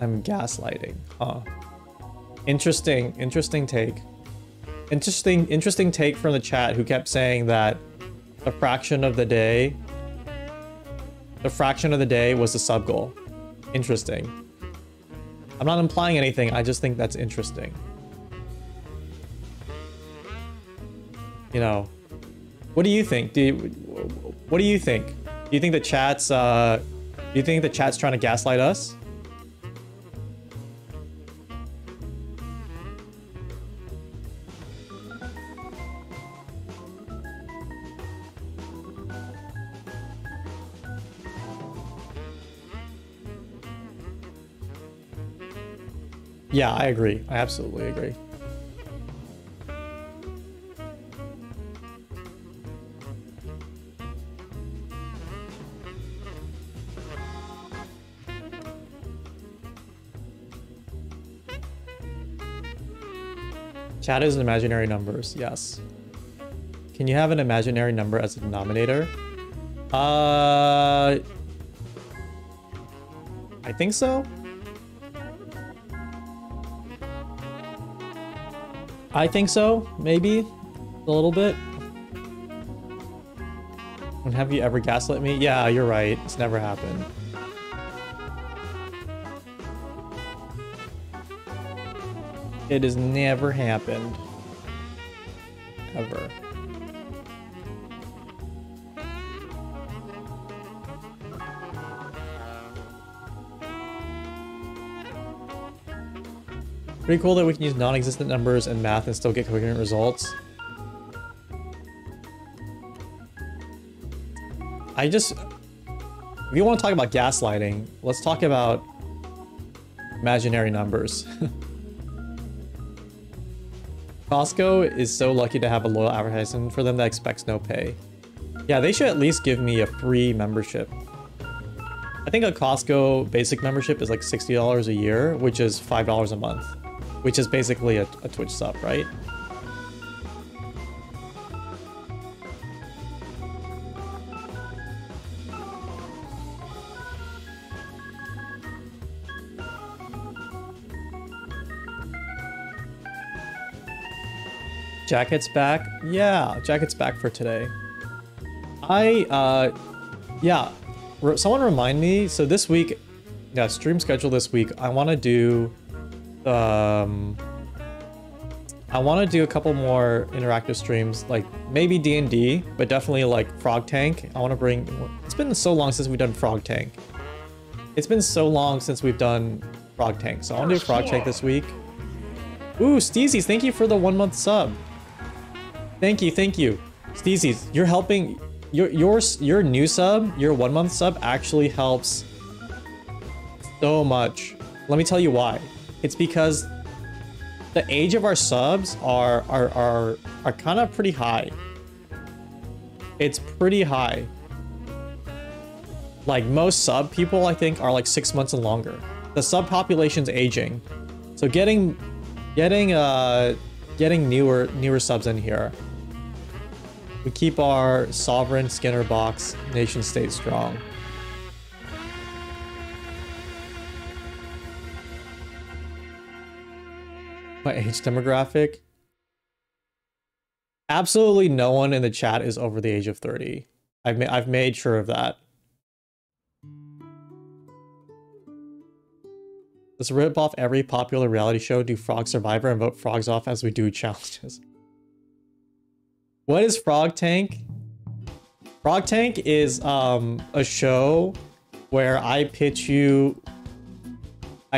I'm gaslighting. Huh. Interesting, interesting take. Interesting, interesting take from the chat who kept saying that the fraction of the day, the fraction of the day was the sub goal. Interesting. I'm not implying anything, I just think that's interesting. You know, what do you think? Do you, what do you think? Do you think the chat's, uh, do you think the chat's trying to gaslight us? Yeah, I agree. I absolutely agree. Chat is an imaginary numbers, yes. Can you have an imaginary number as a denominator? Uh... I think so. I think so, maybe. A little bit. And have you ever gaslit me? Yeah, you're right. It's never happened. It has never happened. Ever. Pretty cool that we can use non-existent numbers and math and still get coherent results. I just... If you want to talk about gaslighting, let's talk about imaginary numbers. *laughs* Costco is so lucky to have a loyal advertisement for them that expects no pay. Yeah, they should at least give me a free membership. I think a Costco basic membership is like $60 a year, which is $5 a month which is basically a, a Twitch sub, right? Jacket's back? Yeah, Jacket's back for today. I, uh, yeah, someone remind me, so this week, yeah, stream schedule this week, I want to do um, I want to do a couple more interactive streams, like maybe D&D, but definitely like Frog Tank. I want to bring... It's been so long since we've done Frog Tank. It's been so long since we've done Frog Tank, so I want to do Frog Tank this week. Ooh, Steezies, thank you for the one month sub. Thank you, thank you. Steezies, you're helping... Your, your, your new sub, your one month sub actually helps so much. Let me tell you why. It's because the age of our subs are are are, are kind of pretty high. It's pretty high. Like most sub people, I think, are like six months and longer. The sub population's aging, so getting getting uh getting newer newer subs in here We keep our sovereign Skinner box nation state strong. My age demographic? Absolutely no one in the chat is over the age of 30. I've, ma I've made sure of that. Let's rip off every popular reality show, do Frog Survivor, and vote frogs off as we do challenges. What is Frog Tank? Frog Tank is um, a show where I pitch you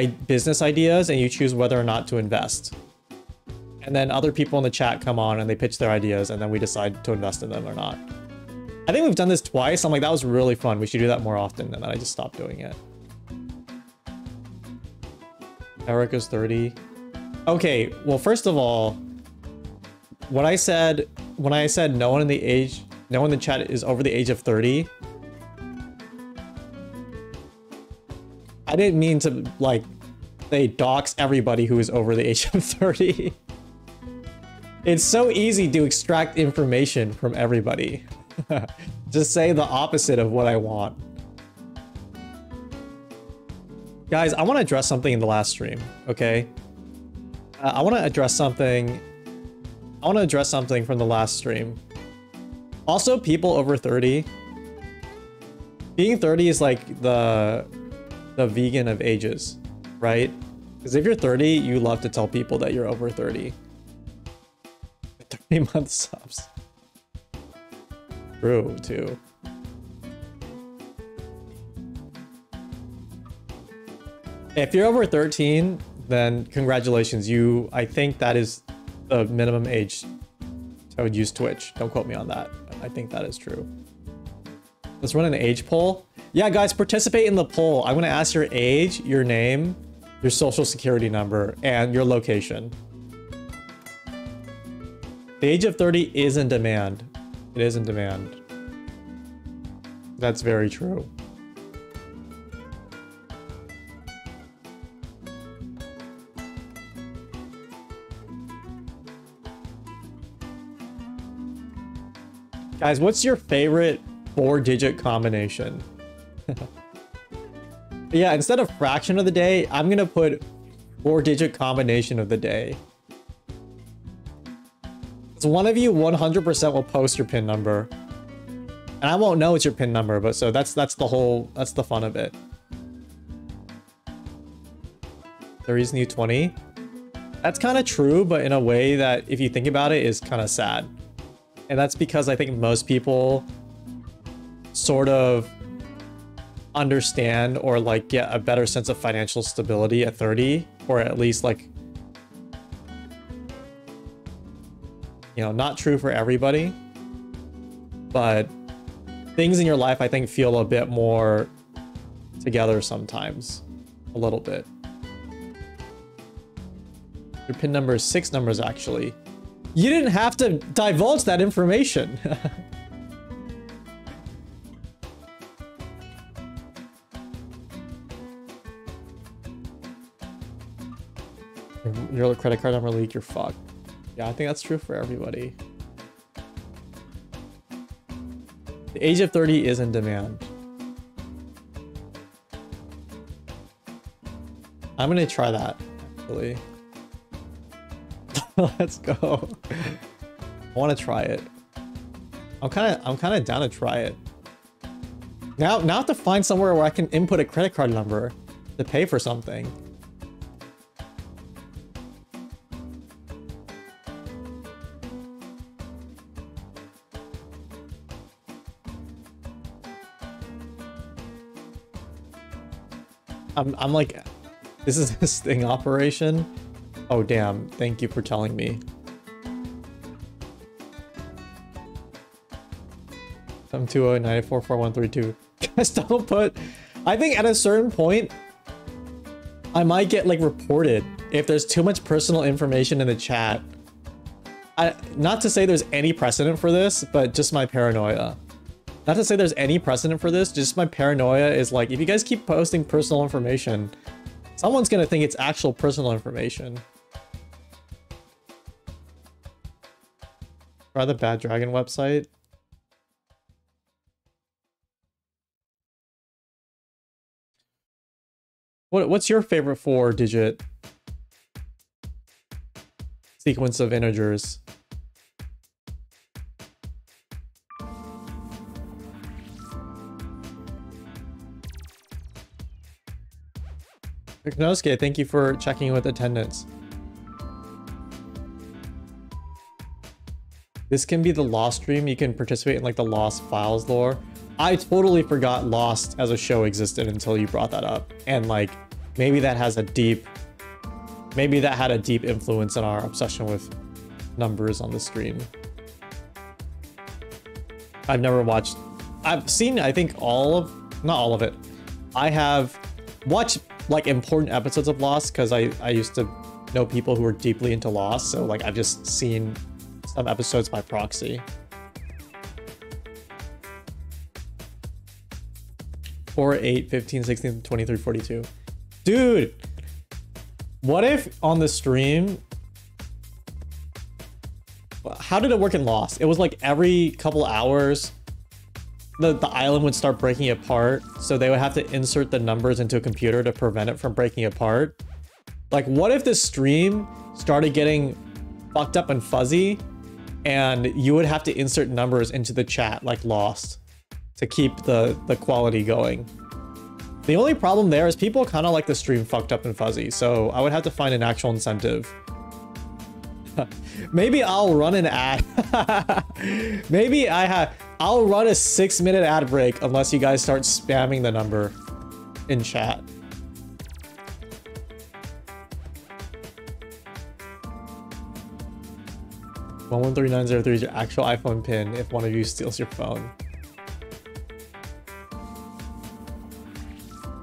business ideas and you choose whether or not to invest. And then other people in the chat come on and they pitch their ideas and then we decide to invest in them or not. I think we've done this twice. I'm like, that was really fun. We should do that more often. And then I just stopped doing it. Erica's 30. Okay, well, first of all, when I said when I said no one in the age, no one in the chat is over the age of 30, I didn't mean to like they dox everybody who is over the age of 30. it's so easy to extract information from everybody. *laughs* Just say the opposite of what I want. Guys, I want to address something in the last stream, okay? Uh, I want to address something... I want to address something from the last stream. Also, people over 30... Being 30 is like the... the vegan of ages, right? Because if you're 30, you love to tell people that you're over 30. *laughs* 30 month subs. True, too. If you're over 13, then congratulations. You, I think that is the minimum age I would use Twitch. Don't quote me on that. I think that is true. Let's run an age poll. Yeah, guys, participate in the poll. I'm going to ask your age, your name, your social security number, and your location. The age of 30 is in demand. It is in demand. That's very true. Guys, what's your favorite four-digit combination? Yeah, instead of fraction of the day, I'm gonna put four-digit combination of the day. So one of you 100% will post your pin number. And I won't know it's your pin number, but so that's that's the whole that's the fun of it. The new 20. That's kind of true, but in a way that if you think about it is kind of sad. And that's because I think most people sort of understand or like get a better sense of financial stability at 30 or at least like you know not true for everybody. But things in your life i think feel a bit more together sometimes a little bit. Your pin number is six numbers actually. You didn't have to divulge that information. *laughs* your credit card number leak, you're fucked. Yeah, I think that's true for everybody. The age of 30 is in demand. I'm gonna try that, actually. *laughs* Let's go. I want to try it. I'm kind of I'm kind of down to try it. Now now I have to find somewhere where I can input a credit card number to pay for something. I'm I'm like this is *laughs* a sting operation. Oh, damn. Thank you for telling me. I'm 209444132. *laughs* Guys, don't put... I think at a certain point, I might get, like, reported if there's too much personal information in the chat. I, not to say there's any precedent for this, but just my paranoia. Not to say there's any precedent for this, just my paranoia is like, if you guys keep posting personal information, someone's gonna think it's actual personal information. Try the Bad Dragon website. What, what's your favorite four-digit sequence of integers? Konosuke, thank you for checking with attendance. This can be the Lost stream. You can participate in like the Lost Files lore. I totally forgot Lost as a show existed until you brought that up. And like, maybe that has a deep, maybe that had a deep influence in our obsession with numbers on the screen. I've never watched, I've seen, I think all of, not all of it. I have watched like important episodes of Lost because I, I used to know people who were deeply into Lost. So like I've just seen some episodes by proxy. 4, 8, 15, 16, 23, 42. Dude! What if on the stream... How did it work in Lost? It was like every couple hours, the, the island would start breaking apart, so they would have to insert the numbers into a computer to prevent it from breaking apart. Like, what if the stream started getting fucked up and fuzzy, and you would have to insert numbers into the chat like Lost to keep the, the quality going. The only problem there is people kind of like the stream fucked up and fuzzy, so I would have to find an actual incentive. *laughs* Maybe I'll run an ad. *laughs* Maybe I have I'll run a six minute ad break unless you guys start spamming the number in chat. One one three nine zero three is your actual iPhone pin if one of you steals your phone.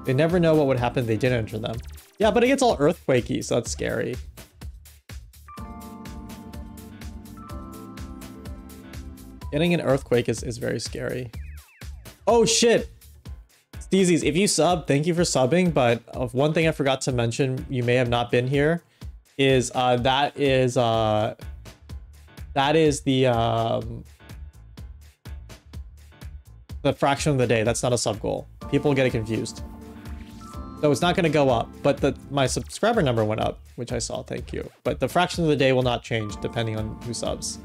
They never know what would happen if they didn't enter them. Yeah, but it gets all earthquakey, so that's scary. Getting an earthquake is, is very scary. Oh shit! Steezies, if you sub, thank you for subbing, but one thing I forgot to mention, you may have not been here, is uh, that is uh, that is the um, the fraction of the day. That's not a sub goal. People get it confused. So it's not going to go up, but the my subscriber number went up, which I saw. Thank you. But the fraction of the day will not change depending on who subs.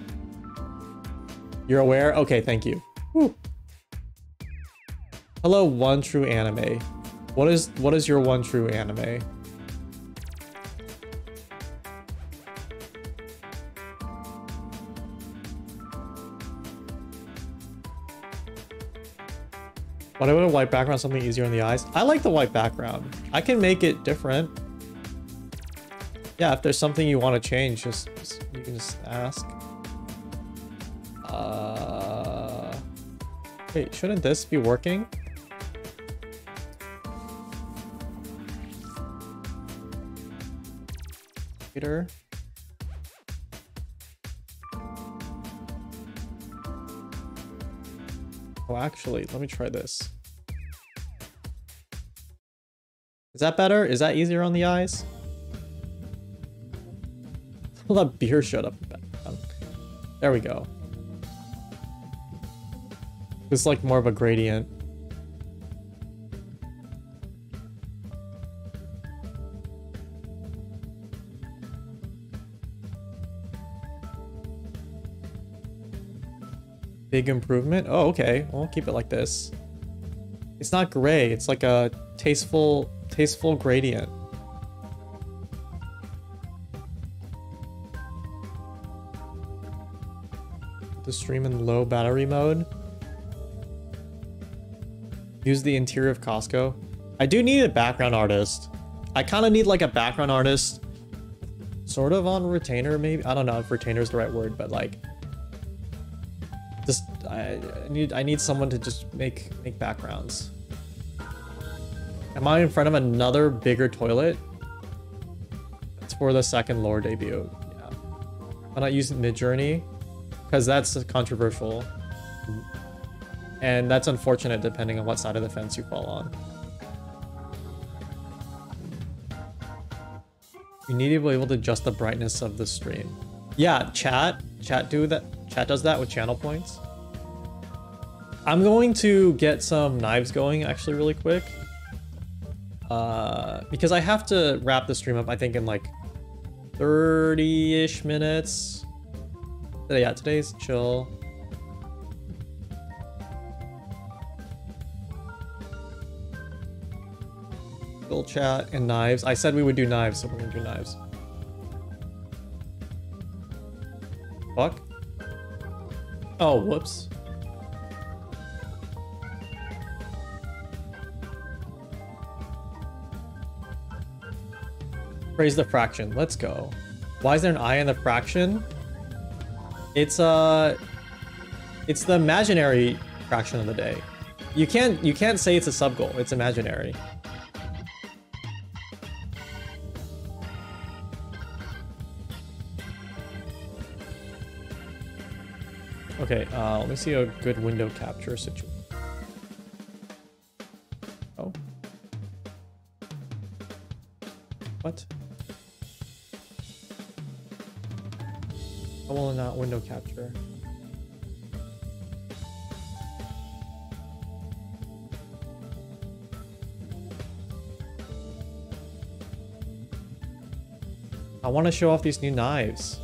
You're aware? Okay, thank you. Whew. Hello, one true anime. What is what is your one true anime? Why do I want a white background something easier on the eyes? I like the white background. I can make it different. Yeah, if there's something you want to change, just, just you can just ask. Uh, wait, shouldn't this be working? Later. Oh, actually, let me try this. Is that better? Is that easier on the eyes? *laughs* Well, that beer showed up. There we go. It's like more of a gradient. Big improvement? Oh, okay. I'll keep it like this. It's not gray. It's like a tasteful, tasteful gradient. The stream in low battery mode. Use the interior of Costco. I do need a background artist. I kind of need like a background artist sort of on retainer maybe. I don't know if retainer is the right word, but like just I, I need I need someone to just make make backgrounds. Am I in front of another bigger toilet? It's for the second lore debut. Yeah. I'm not using Midjourney because that's controversial. And that's unfortunate depending on what side of the fence you fall on. You need to be able to adjust the brightness of the stream. Yeah, chat. Chat do that Chat does that with channel points. I'm going to get some knives going actually really quick. Uh, because I have to wrap the stream up, I think, in like 30-ish minutes. Yeah, today's chill. Chat and knives. I said we would do knives, so we're gonna do knives. Fuck. Oh, whoops. Praise the fraction. Let's go. Why is there an I in the fraction? It's uh it's the imaginary fraction of the day. You can't you can't say it's a sub goal, It's imaginary. Okay, uh, let me see a good window capture situation. Oh. What? How will not window capture? I want to show off these new knives.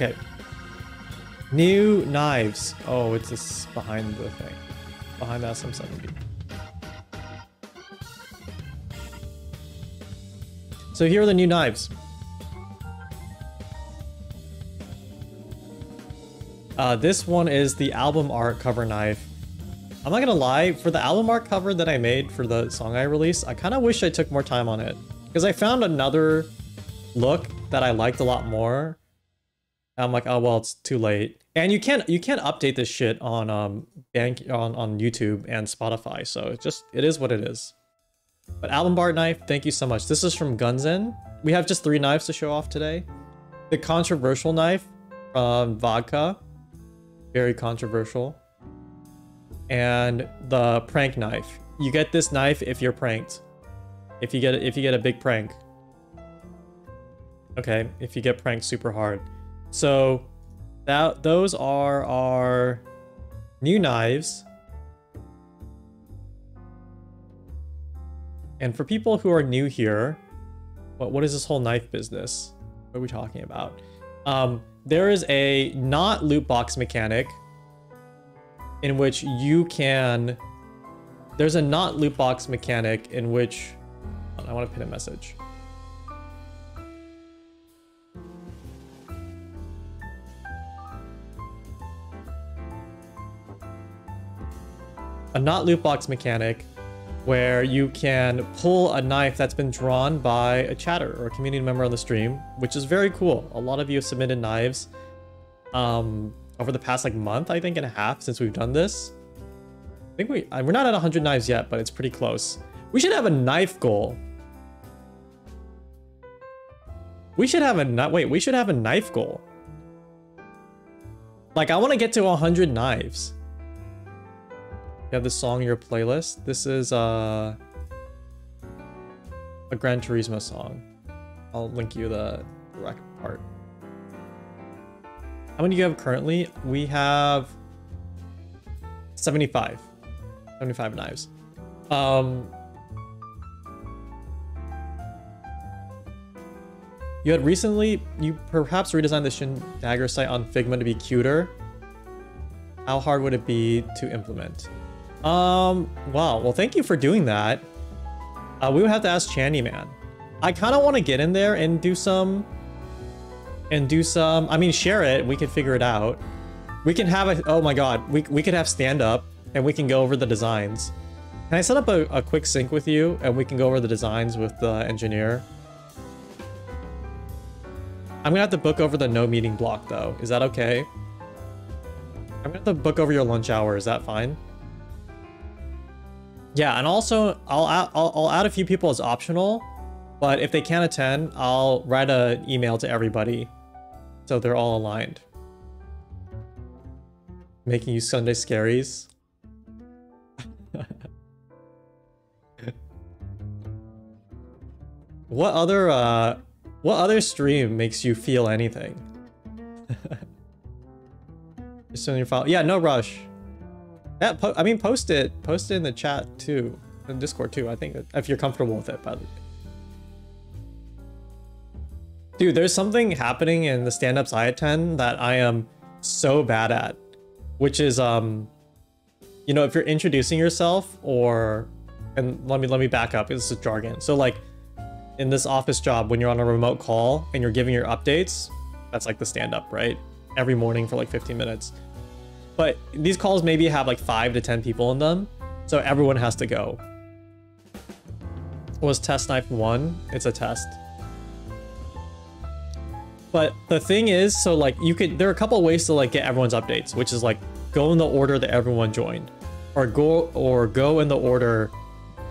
Okay. New knives. Oh, it's this behind the thing. Behind the SM7B. So here are the new knives. Uh, this one is the album art cover knife. I'm not gonna lie, for the album art cover that I made for the song I released, I kind of wish I took more time on it. Because I found another look that I liked a lot more. I'm like, oh well, it's too late. And you can't you can't update this shit on um bank on on YouTube and Spotify. So it just it is what it is. But album art knife, thank you so much. This is from Gunzen. We have just three knives to show off today. The controversial knife from Vodka, very controversial. And the prank knife. You get this knife if you're pranked. If you get if you get a big prank. Okay, if you get pranked super hard. So that those are our new knives. And for people who are new here, what what is this whole knife business? What are we talking about? Um, there is a not loot box mechanic in which you can there's a not loot box mechanic in which I want to pin a message. A not loot box mechanic where you can pull a knife that's been drawn by a chatter or a community member on the stream, which is very cool. A lot of you have submitted knives um, over the past like month, I think, and a half since we've done this. I think we uh, we're not at 100 knives yet, but it's pretty close. We should have a knife goal. We should have a wait. We should have a knife goal. Like I want to get to 100 knives. You have this song in your playlist. This is uh, a Gran Turismo song. I'll link you the direct part. How many do you have currently? We have 75. 75 knives. Um, you had recently, you perhaps redesigned the Shin Dagger site on Figma to be cuter. How hard would it be to implement? Um, wow. Well, thank you for doing that. Uh, we would have to ask Chandyman. I kind of want to get in there and do some... And do some... I mean, share it. We could figure it out. We can have a... Oh my god. We, we could have stand-up. And we can go over the designs. Can I set up a, a quick sync with you? And we can go over the designs with the engineer? I'm gonna have to book over the no meeting block, though. Is that okay? I'm gonna have to book over your lunch hour. Is that fine? Yeah, and also I'll I'll, I'll add a few people as optional, but if they can't attend, I'll write an email to everybody so they're all aligned. Making you Sunday scaries. *laughs* What other uh what other stream makes you feel anything? *laughs* Just in your file. Yeah, no rush. Yeah, I mean post it. Post it in the chat too. In Discord too, I think if you're comfortable with it, by the way. Dude, there's something happening in the stand-ups I attend that I am so bad at. Which is um you know, if you're introducing yourself or and let me let me back up, this is jargon. So like in this office job, when you're on a remote call and you're giving your updates, that's like the stand up, right? Every morning for like 15 minutes. But these calls maybe have like five to 10 people in them. So everyone has to go. Was test knife one? It's a test. But the thing is, so like you could, there are a couple ways to like get everyone's updates, which is like go in the order that everyone joined or go, or go in the order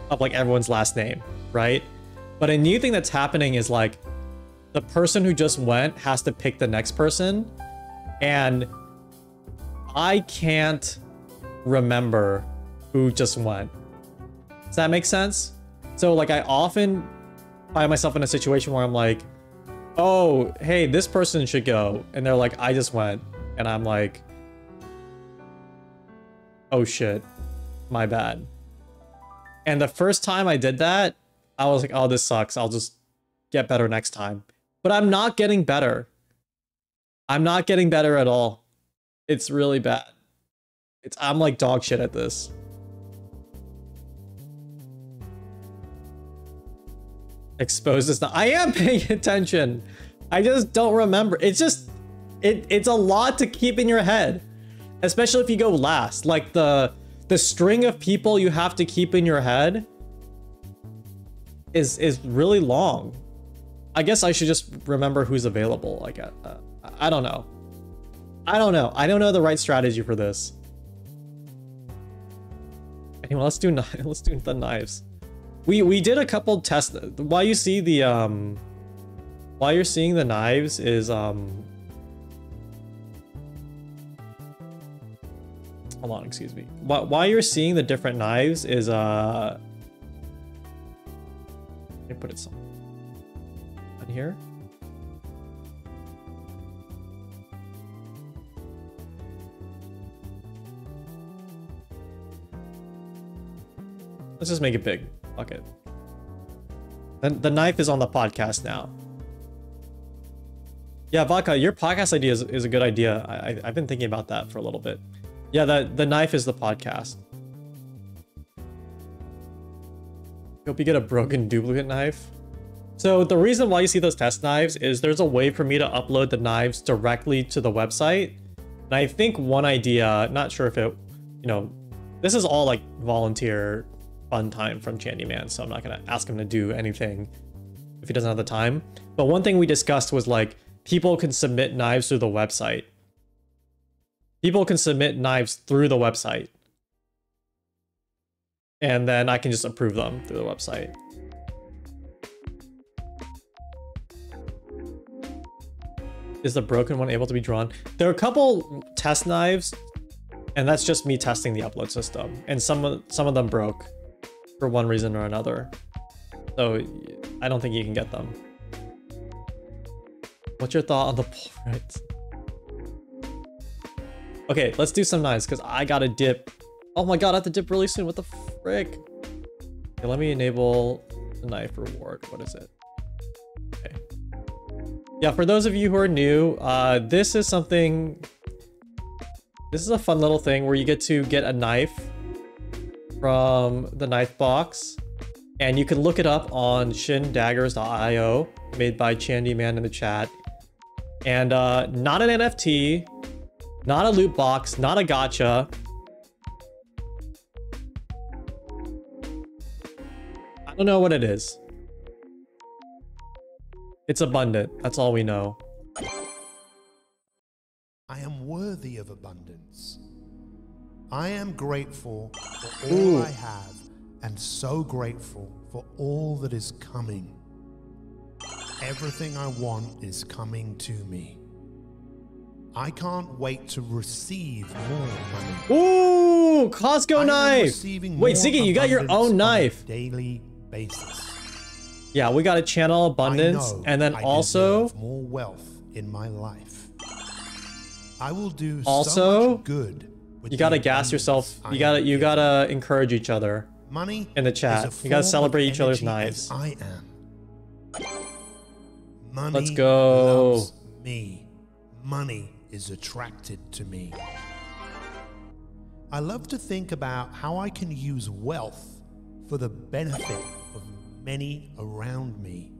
of like everyone's last name, right? But a new thing that's happening is like the person who just went has to pick the next person. And I can't remember who just went. Does that make sense? So like I often find myself in a situation where I'm like, oh, hey, this person should go. And they're like, I just went. And I'm like, oh shit, my bad. And the first time I did that, I was like, oh, this sucks. I'll just get better next time. But I'm not getting better. I'm not getting better at all. It's really bad. It's I'm like dog shit at this. Exposed is not. I am *laughs* paying attention. I just don't remember. It's just it it's a lot to keep in your head. Especially if you go last. Like the the string of people you have to keep in your head is is really long. I guess I should just remember who's available. Like, uh, I don't know. I don't know. I don't know the right strategy for this. Anyway, let's do *laughs* let's do the knives. We we did a couple tests. Why you see the um, why you're seeing the knives is um. Hold on, excuse me. Why, why you're seeing the different knives is uh Let me put it somewhere. On here. Let's just make it big. Fuck it. Then the knife is on the podcast now. Yeah, Vodka, your podcast idea is, is a good idea. I, I've been thinking about that for a little bit. Yeah, the, the knife is the podcast. Hope you get a broken duplicate knife. So the reason why you see those test knives is there's a way for me to upload the knives directly to the website. And I think one idea, not sure if it, you know, this is all like volunteer fun time from Chandyman, so I'm not gonna ask him to do anything if he doesn't have the time. But one thing we discussed was like, people can submit knives through the website. People can submit knives through the website and then I can just approve them through the website. Is the broken one able to be drawn? There are a couple test knives, and that's just me testing the upload system. And some of, some of them broke for one reason or another. So I don't think you can get them. What's your thought on the pull right? Okay, let's do some knives because I got a dip Oh my god, I have to dip really soon. What the frick? Okay, let me enable the knife reward. What is it? Okay. Yeah, for those of you who are new, uh, this is something... This is a fun little thing where you get to get a knife from the knife box. And you can look it up on shindaggers.io, made by Chandyman in the chat. And uh, not an NFT, not a loot box, not a gacha. I don't know what it is. It's abundant. That's all we know. I am worthy of abundance. I am grateful for all Ooh. I have and so grateful for all that is coming. Everything I want is coming to me. I can't wait to receive more money. Ooh, Costco knife. receiving Wait, Ziggy, you got your own on a knife. daily basis. Yeah, we got to channel abundance, and then I also more wealth in my life. I will do so Also, much good. You got to gas yourself. You got to you got to encourage each other. Money in the chat. You gotta celebrate each other's knives. I am. Money Let's go. loves me. Money is attracted to me. I love to think about how I can use wealth for the benefit of many around me.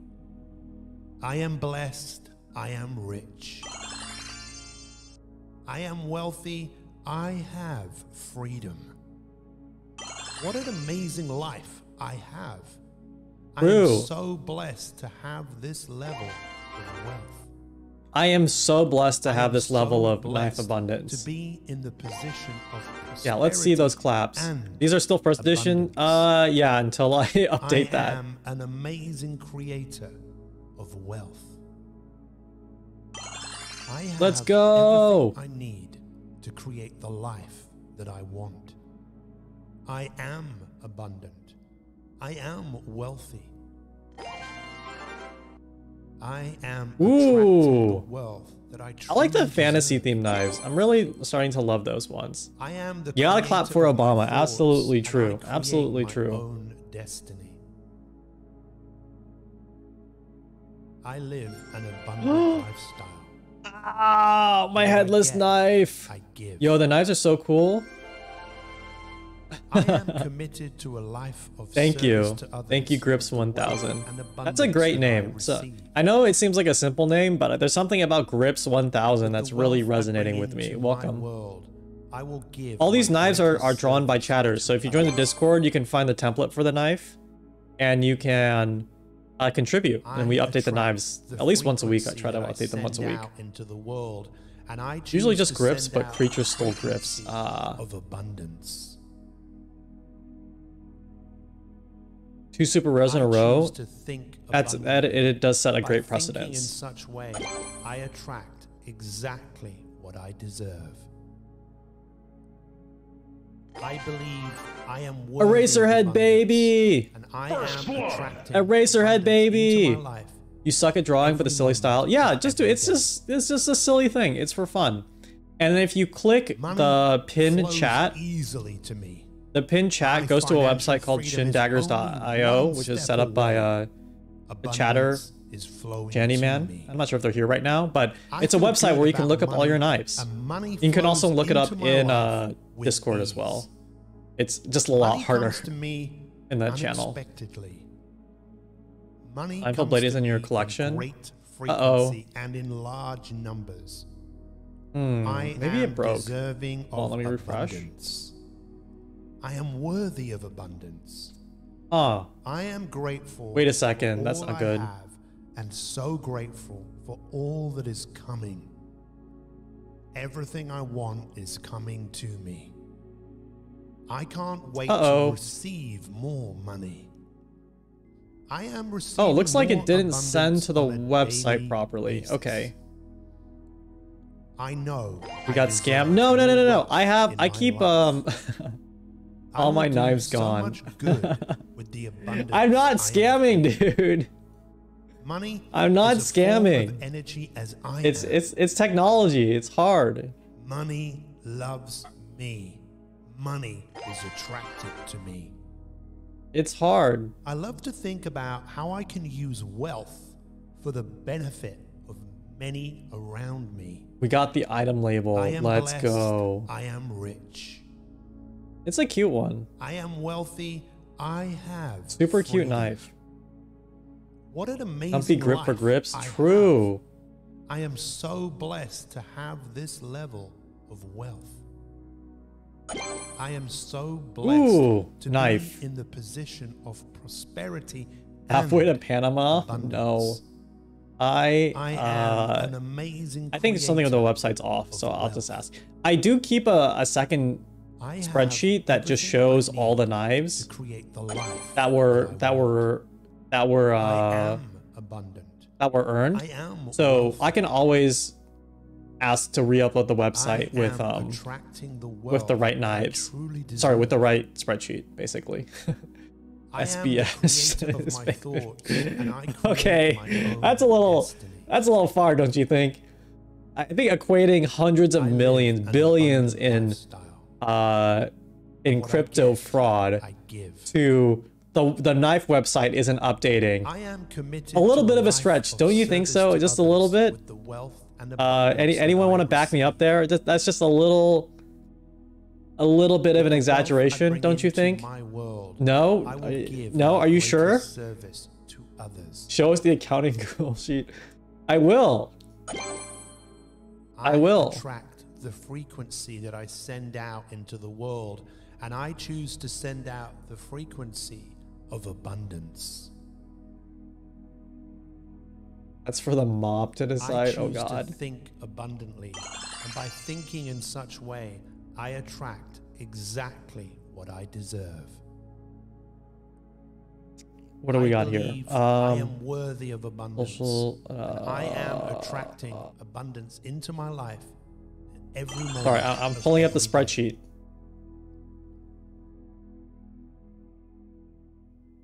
I am blessed. I am rich. I am wealthy. I have freedom. What an amazing life I have. I am so blessed to have this level of wealth. I am so blessed to I have this level of life abundance. To be in the position of Yeah, let's see those claps. These are still first edition. Uh, yeah, until I *laughs* update I that. am an amazing creator of wealth. I have Let's go. I need to create the life that I want. I am abundant. I am wealthy. I am Ooh. wealth that I I like the fantasy theme knives. I'm really starting to love those ones. I am the You gotta clap for Obama. thoughts, Absolutely true. Absolutely my true. own destiny. I live an abundant *gasps* lifestyle. Ah, my What I headless get, knife. I give. Yo, the knives are so cool. I am *laughs* committed to a life of Thank you. to others Thank you, Grips1000. That's a great name. So. I know it seems like a simple name, but there's something about Grips 1000 that's really resonating with me. Welcome. world, I will give All these knives are, are drawn by chatters, so if you join the. Discord, you can find the template for the knife, and you can uh, contribute. And we update the knives at least once a week. I try to update them once a week. Into the world, and I Usually just grips, but creatures stole grips. frequency Ah. of abundance. Two super rows in a row. to think That's that. It, it does set a By great thinking in precedence. such way, I attract exactly what I deserve. I believe I am worthy of Eraserhead baby. and I am attracting Eraserhead abundance baby. Into my life. You suck at drawing, but the silly style. Yeah, just do. It's just it's just a silly thing. It's for fun. And then if you click Money the pin chat, easily to me. the pin chat My goes to a website called shindaggers.io, which is set up by uh, the chatter is flowing Man. I'm not sure if they're here right now, but I it's a website where you can look up all your knives. You can also look it up in uh, Discord as well. It's just a lot Money harder. to me in that channel. Money Mindful Blade is in your collection? great Uh-oh. and in large numbers. Hmm, I maybe am it broke. deserving on, of let me refresh. abundance. I am worthy of abundance. Ah, I am grateful. Wait a second, that's not good. have, and so grateful for all that is coming. Everything I want is coming to me. I can't wait Uh-oh. to receive more money. I am receiving oh, looks like it didn't send to the website properly. basis. Okay, I know. we got scammed. No, no, no, no, no. I have. I keep um. *laughs* All my knives so gone. much good *laughs* with the abundance I'm not scamming, dude. Money. I'm not is a form of scamming. energy as I It's it's it's technology. It's hard. Money loves me. Money is attracted to me. It's hard. I love to think about how I can use wealth for the benefit of many around me. We got the item label. Let's blessed. go. I am rich. It's a cute one. I am wealthy. I have Super cute knife. What an amazing Comfy grip for grips. I have. True. I am so blessed to have this level of wealth. I am so blessed Ooh, to knife. be in the position of prosperity. Halfway to Panama? abundance. No. I I am uh an amazing. I think something of the website's off, of so I'll just ask. I do keep a, a second I spreadsheet that just shows all the knives create the that were that were that were I uh am abundant. that were earned. I am. So. I can always ask to re-upload the website with um the with the right knives. sorry with the right spreadsheet basically. I am the SBS creator of is my *laughs* bigger. thoughts, and I create Okay, that's a little destiny. that's a little far, don't you think? I think equating hundreds of millions, billions in uh in What crypto give, fraud I give. to the the knife website isn't updating. I am committed A little bit of a stretch, don't you think so? Just a little bit? Uh, any anyone want to back me up there? Just, that's just a little, a little bit of an I exaggeration, don't you think? No, I no. Are you sure? Service to others. Show us the accounting *laughs* Google sheet. I will. I will. attract the frequency that I send out into the world, and I choose to send out the frequency of abundance. That's for the mob to decide. Oh to God. think abundantly, and by thinking in such way, I attract exactly what I deserve. What do we got here? believe I Um, am worthy of abundance. social, and I am uh, attracting abundance into my life every moment. sorry, I, I'm pulling up the spreadsheet.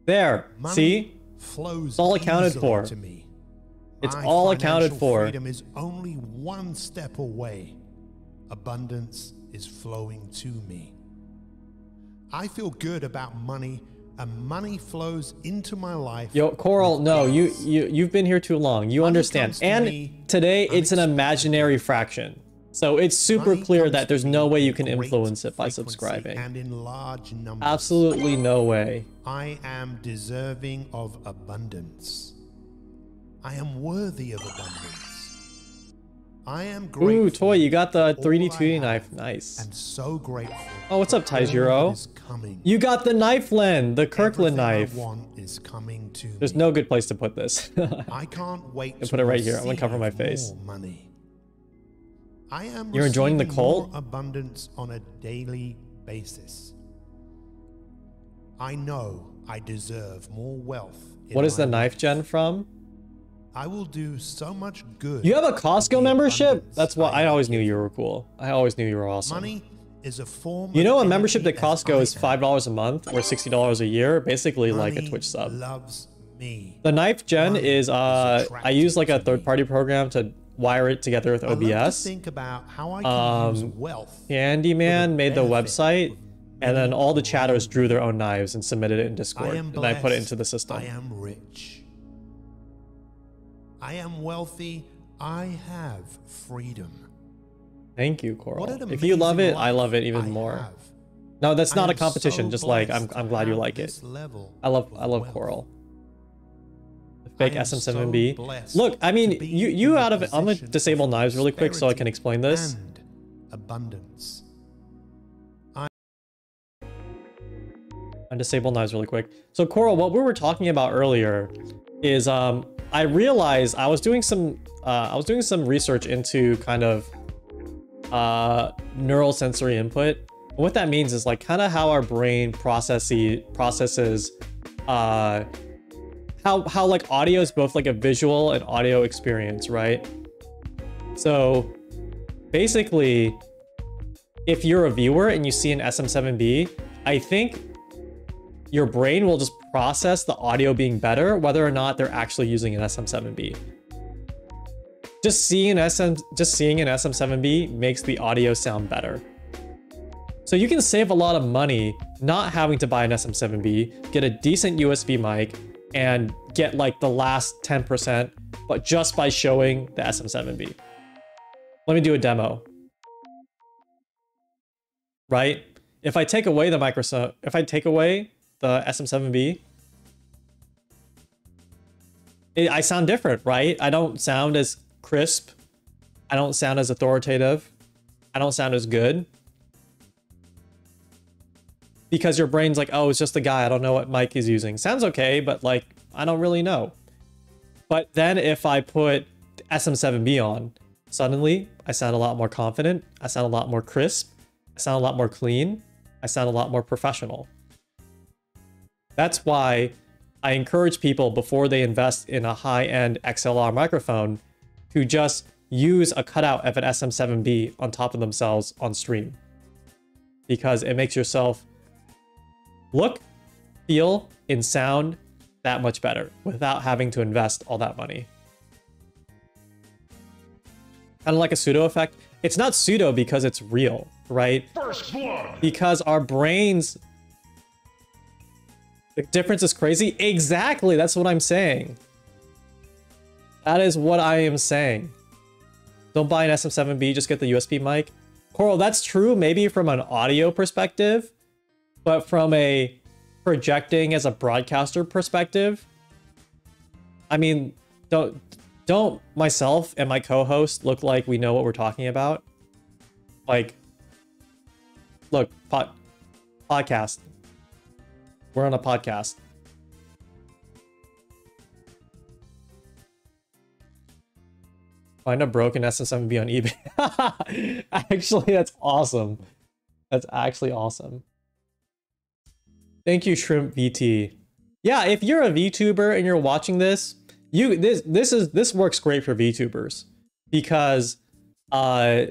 There. Money See? flows all accounted for. To me. It's My all accounted for. Freedom is only one step away. Abundance is flowing to me. I feel good about money, and money flows into my life. Yo, Coral, no, you you you've been here too long. You Money understand. to And me today it's an imaginary fraction. So it's super clear that there's no way you can influence it by subscribing. And in large numbers. Absolutely no way. I am deserving of abundance. I am worthy of abundance. I am grateful. Ooh, toy, you got the 3D all 2D knife. Nice. And so grateful. Oh, what's up, Taijiro? that is coming. You got the knife Len, the Kirkland Everything knife. Is coming to There's me. no good place to put this. *laughs* I can't wait to put it right here. I'm gonna cover my face. Money. I am You're enjoying the more abundance on a daily basis. I know I deserve more wealth. what is the knife gen from? I will do so much good. You have a Costco membership? That's why I always knew you were cool. I always knew you were awesome. Money is a form. You know, a membership to energy Costco is five dollars a month or sixty dollars a year, basically like a Twitch sub. Loves me. The knife gen Money is is uh, I use like a attractive to me. third party program to wire it together with OBS. I love to think about how I can use Um, wealth. Chandyman made the website, and then all the chatters drew their own knives and submitted it in I Discord, am and. I put it into the system. I am rich. I am wealthy. I have freedom. Thank you, Coral. If you love it, I love it even I more. have. No, that's not a competition. so just like I'm, I'm glad you like it. I love, I love wealth. Coral. Fake I am so SM7B. blessed Look, I mean, you you out of it. I'm gonna disable knives really quick so I can explain this. Abundance. and disable knives really quick. So Coral, what we were talking about earlier is um, I realized I was doing some uh, I was doing some research into kind of uh, neural sensory input. And what that means is like kind of how our brain processes processes uh, how how like audio is both like a visual and audio experience, right? So basically, if you're a viewer and you see an SM7B, I think your brain will just process the audio being better whether or not they're actually using an SM7B. Just seeing an SM just seeing an SM7B makes the audio sound better. So you can save a lot of money not having to buy an SM7B, get a decent USB mic, and get like the last 10%, but just by showing the SM7B. Let me do a demo. Right? If I take away the Microsoft, if I take away Uh, the SM7B, it, I sound different, right? I don't sound as crisp. I don't sound as authoritative. I don't sound as good. Because your brain's like, oh, it's just a guy. I don't know what mic he's using. Sounds okay, but like, I don't really know. But then if I put SM7B on, suddenly I sound a lot more confident. I sound a lot more crisp. I sound a lot more clean. I sound a lot more professional. That's why I encourage people before they invest in a high-end XLR microphone to just use a cutout of an SM7B on top of themselves on stream. Because it makes yourself look, feel, and sound that much better without having to invest all that money. Kind of like a pseudo effect. It's not pseudo because it's real, right? First blood. Because our brains. The difference is crazy. Exactly. That's what I'm saying. That is what I am saying. Don't buy an SM7B, just get the USB mic. Coral, that's true maybe from an audio perspective, but from a projecting as a broadcaster perspective, I mean, don't don't myself and my co-host look like we know what we're talking about? Like, look, pod, podcast. We're on a podcast. Find a broken SM7B on eBay. *laughs* actually, that's awesome. That's actually awesome. Thank you, Shrimp VT. Yeah, if you're a VTuber and you're watching this, you this this is this works great for VTubers because uh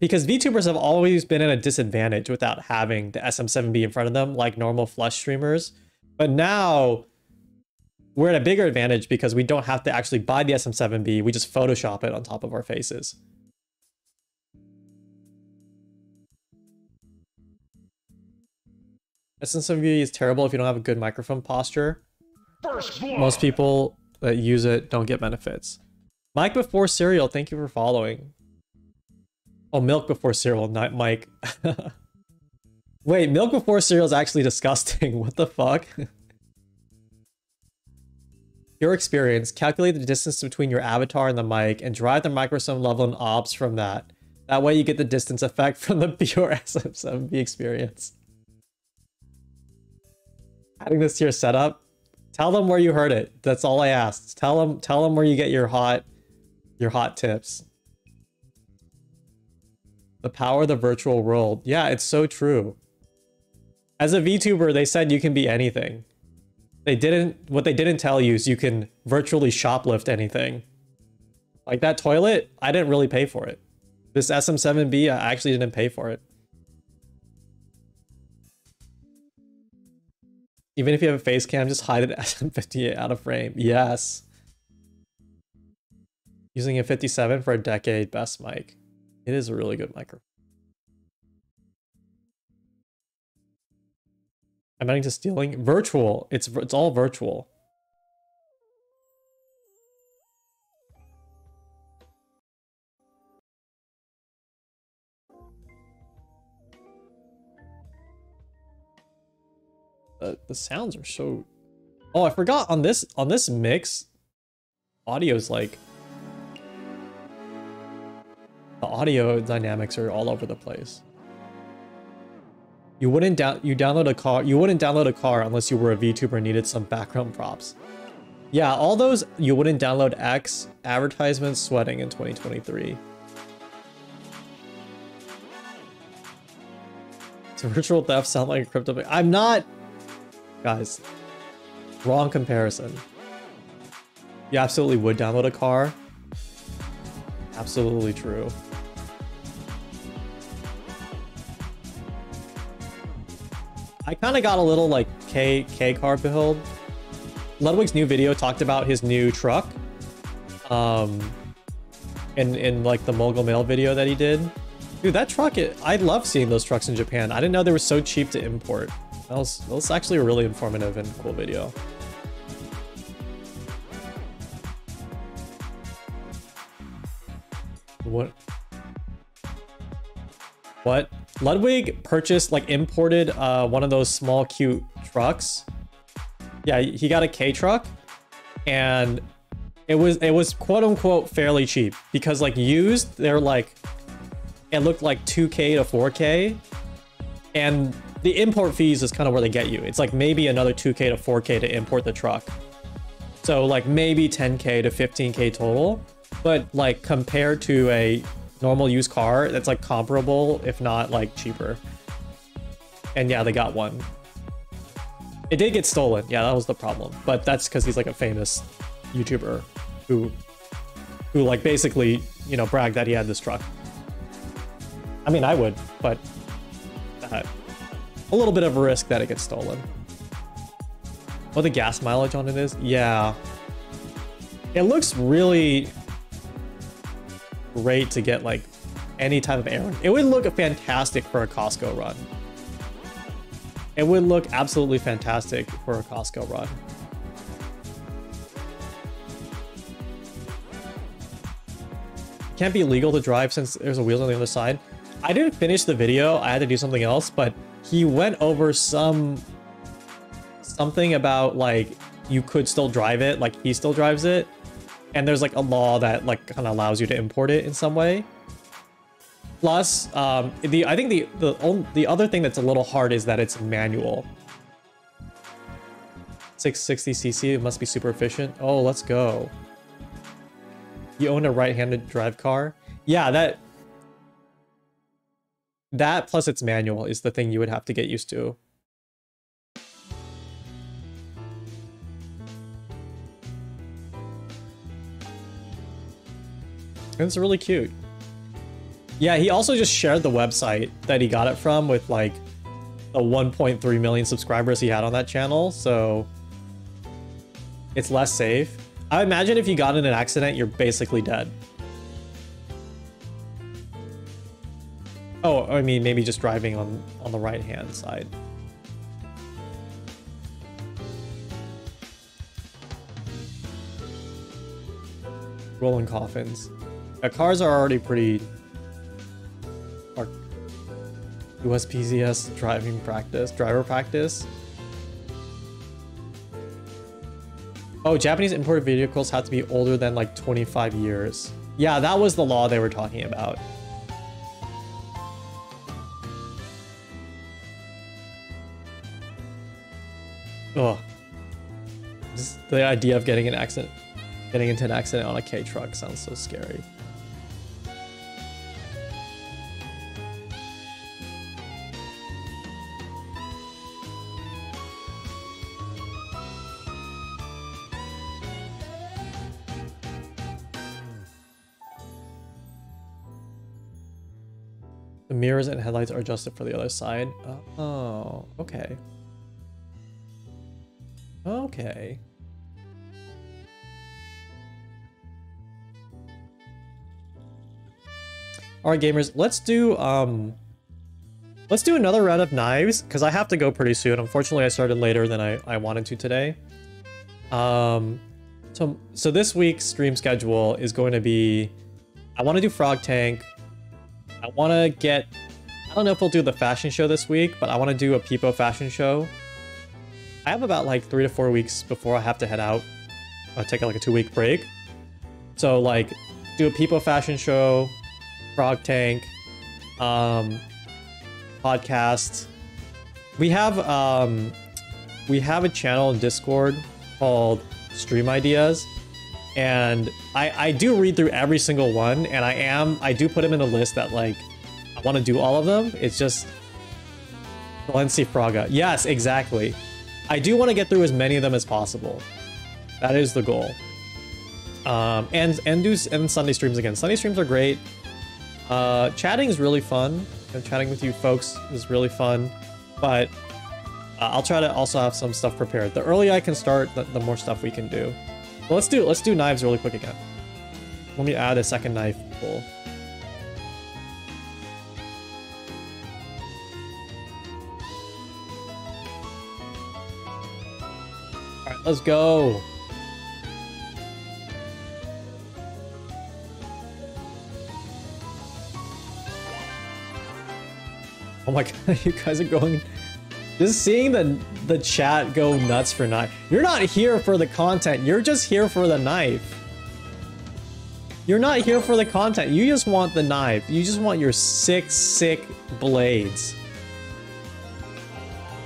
because VTubers have always been at a disadvantage without having the SM7B in front of them like normal flush streamers. But now we're at a bigger advantage because we don't have to actually buy the SM7B. We just Photoshop it on top of our faces. SM7B is terrible if you don't have a good microphone posture. Most people that use it don't get benefits. Mike before cereal, thank you for following. Oh, milk before cereal, not Mike. *laughs* Wait, milk before cereal is actually disgusting. *laughs* What the fuck? *laughs* your experience, calculate the distance between your avatar and the mic, and drive the microphone level and ops from that. That way you get the distance effect from the pure SM7B experience. Adding this to your setup, tell them where you heard it. That's all I asked. Tell them, tell them where you get your hot, your hot tips. The power of the virtual world. Yeah, it's so true. As a VTuber, they said you can be anything. They didn't, what they didn't tell you is you can virtually shoplift anything. Like that toilet, I didn't really pay for it. This SM7B, I actually didn't pay for it. Even if you have a face cam, just hide it SM58 *laughs* out of frame. Yes. Using a 57 for a decade, best mic. It is a really good microphone. I'm adding to stealing virtual. It's it's all virtual. The the sounds are so. Oh, I forgot on this on this mix, audio's like the audio dynamics are all over the place. You wouldn't down you download a car you wouldn't download a car unless you were a VTuber and needed some background props. Yeah, all those you wouldn't download X advertisements sweating in 2023. Does virtual theft sound like a crypto? I'm not guys. Wrong comparison. You absolutely would download a car. Absolutely true. I kind of got a little like K K car build. Ludwig's new video talked about his new truck. Um, in in like the mogul mail video that he did. Dude, that truck! It, I love seeing those trucks in Japan. I didn't know they were so cheap to import. That was that was actually a really informative and cool video. What? What? Ludwig purchased, like, imported uh, one of those small, cute trucks. Yeah, he got a K truck, and it was it was quote unquote fairly cheap because like used they're like it looked like 2k to 4k and the import fees is kind of where they get you it's like maybe another 2k to 4k to import the truck so like maybe 10k to 15k total but like compared to a normal used car that's like comparable if not like cheaper and yeah they got one it did get stolen yeah that was the problem but that's because he's like a famous youtuber who who like basically you know bragged that he had this truck i mean i would but uh, a little bit of a risk that it gets stolen. What the gas mileage on it is? Yeah. It looks really great to get like any type of errand. It would look fantastic for a Costco run. It would look absolutely fantastic for a Costco run. Can't be legal to drive since there's a wheels on the other side. I didn't finish the video. I had to do something else, but he went over some something about like you could still drive it, like he still drives it. And there's like a law that like kind of allows you to import it in some way. Plus, um, the I think the the only, the other thing that's a little hard is that it's manual. 660cc, it must be super efficient. Oh, let's go. You own a right-handed drive car? Yeah, that that plus it's manual is the thing you would have to get used to. It's really cute. Yeah, he also just shared the website that he got it from with like the 1.3 million subscribers he had on that channel, so it's less safe. I imagine if you got in an accident, you're basically dead. Oh, I mean, maybe just driving on, on the right-hand side. Rolling coffins. Cars are already pretty... Are USPCS driving practice, driver practice. Oh, Japanese imported vehicles have to be older than like 25 years. Yeah, that was the law they were talking about. Ugh. Just the idea of getting an accident, getting into an accident on a K truck sounds so scary. Mirrors and headlights are adjusted for the other side. Oh, okay. Okay. All right, gamers, let's do um let's do another round of knives because I have to go pretty soon. Unfortunately, I started later than I, I wanted to today. Um so so this week's stream schedule is going to be I want to do Frog Tank. I want to get I don't know if we'll do the fashion show this week, but I want to do a Peepo fashion show. I have about like three to four weeks before I have to head out. I'll take like a two week break. So like do a Peepo fashion show, Frog Tank, um, podcast. We have um, we have a channel in Discord called Stream Ideas, and I I do read through every single one, and I am I do put them in a list that like I want to do all of them. It's just Valencia Fraga. Yes, exactly. I do want to get through as many of them as possible. That is the goal. Um, and and do and Sunday streams again. Sunday streams are great. Uh, chatting is really fun. And chatting with you folks is really fun. But uh, I'll try to also have some stuff prepared. The earlier I can start, the, the more stuff we can do. Well, let's do let's do knives really quick again. Let me add a second knife pull. All right, let's go. Oh my *laughs* god, you guys are going just seeing the the chat go nuts for knife. You're not here for the content, you're just here for the knife. You're not here for the content, you just want the knife. You just want your sick, sick blades.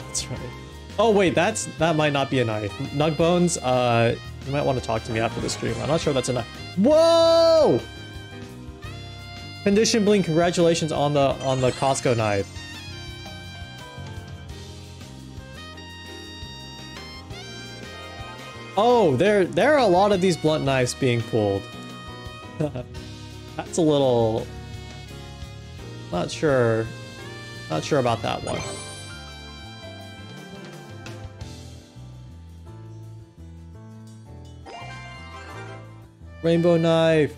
That's right. Oh wait, that's that might not be a knife. Nugbones, uh you might want to talk to me after the stream. I'm not sure that's a knife. Whoa! Condition Bling, congratulations on the on the Costco knife. Oh, there, there are a lot of these blunt knives being pulled. *laughs* That's a little... Not sure... Not sure about that one. Rainbow knife!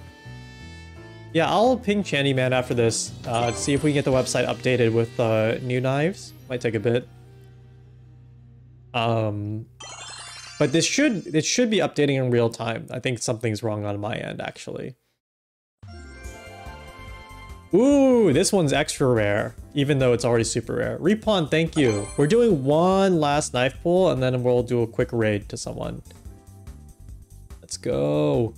Yeah, I'll ping Chandyman after this, uh, to see if we can get the website updated with uh, new knives. Might take a bit. Um, but this should it should be updating in real time. I think something's wrong on my end actually. Ooh, this one's extra rare, even though it's already super rare. Repawn, thank you. We're doing one last knife pull, and then we'll do a quick raid to someone. Let's go.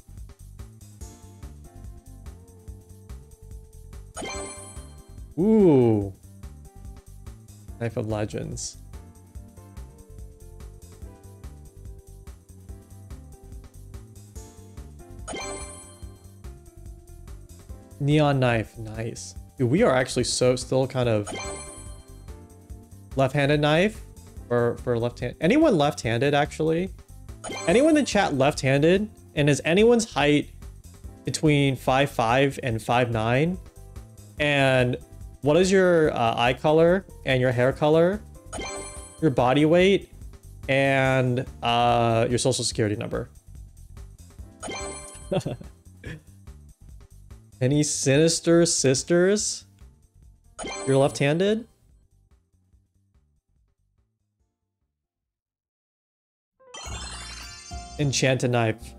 Ooh. Knife of Legends. Neon knife, nice. Dude, we are actually so still kind of left-handed knife for for left hand. Anyone left-handed actually? Anyone in chat left-handed? And is anyone's height between 5'5 and 5'9? And what is your uh, eye color and your hair color, your body weight, and uh, your social security number? *laughs* Any sinister sisters? You're left-handed? Enchanted knife.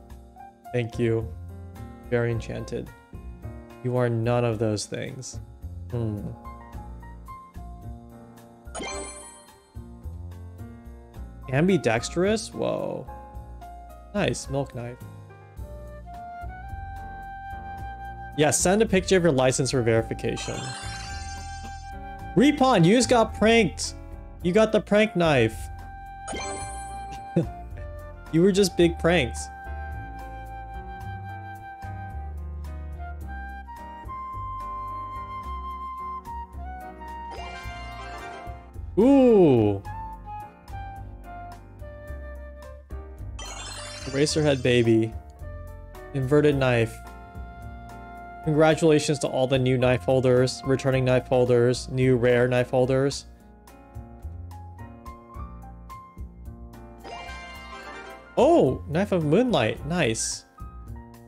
Thank you. Very enchanted. You are none of those things. Hmm. Ambidextrous? Whoa. Nice, milk knife. Yeah, send a picture of your license for verification. Repawn, you just got pranked. You got the prank knife. *laughs* you were just big pranks. Ooh. Eraserhead baby. Inverted knife. Congratulations to all the new knife holders, returning knife holders, new rare knife holders. Oh, Knife of Moonlight. Nice.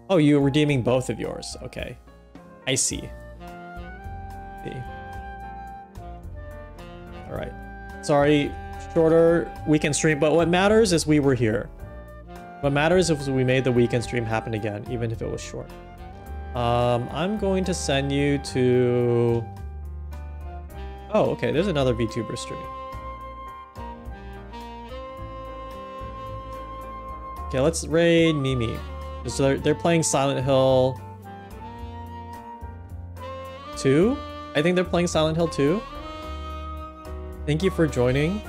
Oh, you're redeeming both of yours. Okay. I see. see. All right. Sorry, shorter weekend stream, but what matters is we were here. What matters is we made the weekend stream happen again, even if it was short. Um, I'm going to send you to... Oh, okay, there's another VTuber stream. Okay, let's raid Mimi. So they're, they're playing Silent Hill 2? I think they're playing Silent Hill 2. Thank you for joining.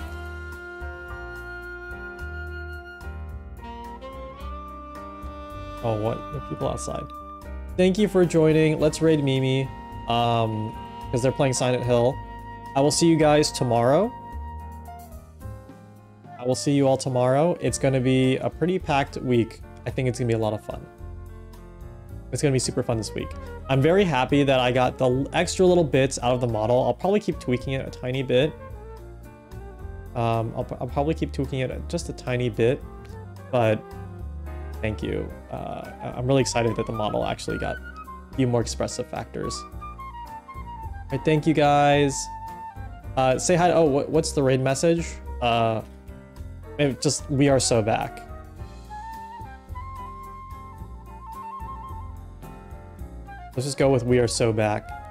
Oh, what? There are people outside. Thank you for joining. Let's raid Mimi. Um, because they're playing Silent Hill. I will see you guys tomorrow. I will see you all tomorrow. It's going to be a pretty packed week. I think it's going to be a lot of fun. It's going to be super fun this week. I'm very happy that I got the extra little bits out of the model. I'll probably keep tweaking it a tiny bit. Um, I'll, I'll probably keep tweaking it just a tiny bit, but thank you. Uh, I'm really excited that the model actually got a few more expressive factors. All right, thank you guys. Uh, say hi. To, oh, what, what's the raid message? Uh, just we are so back. Let's just go with we are so back.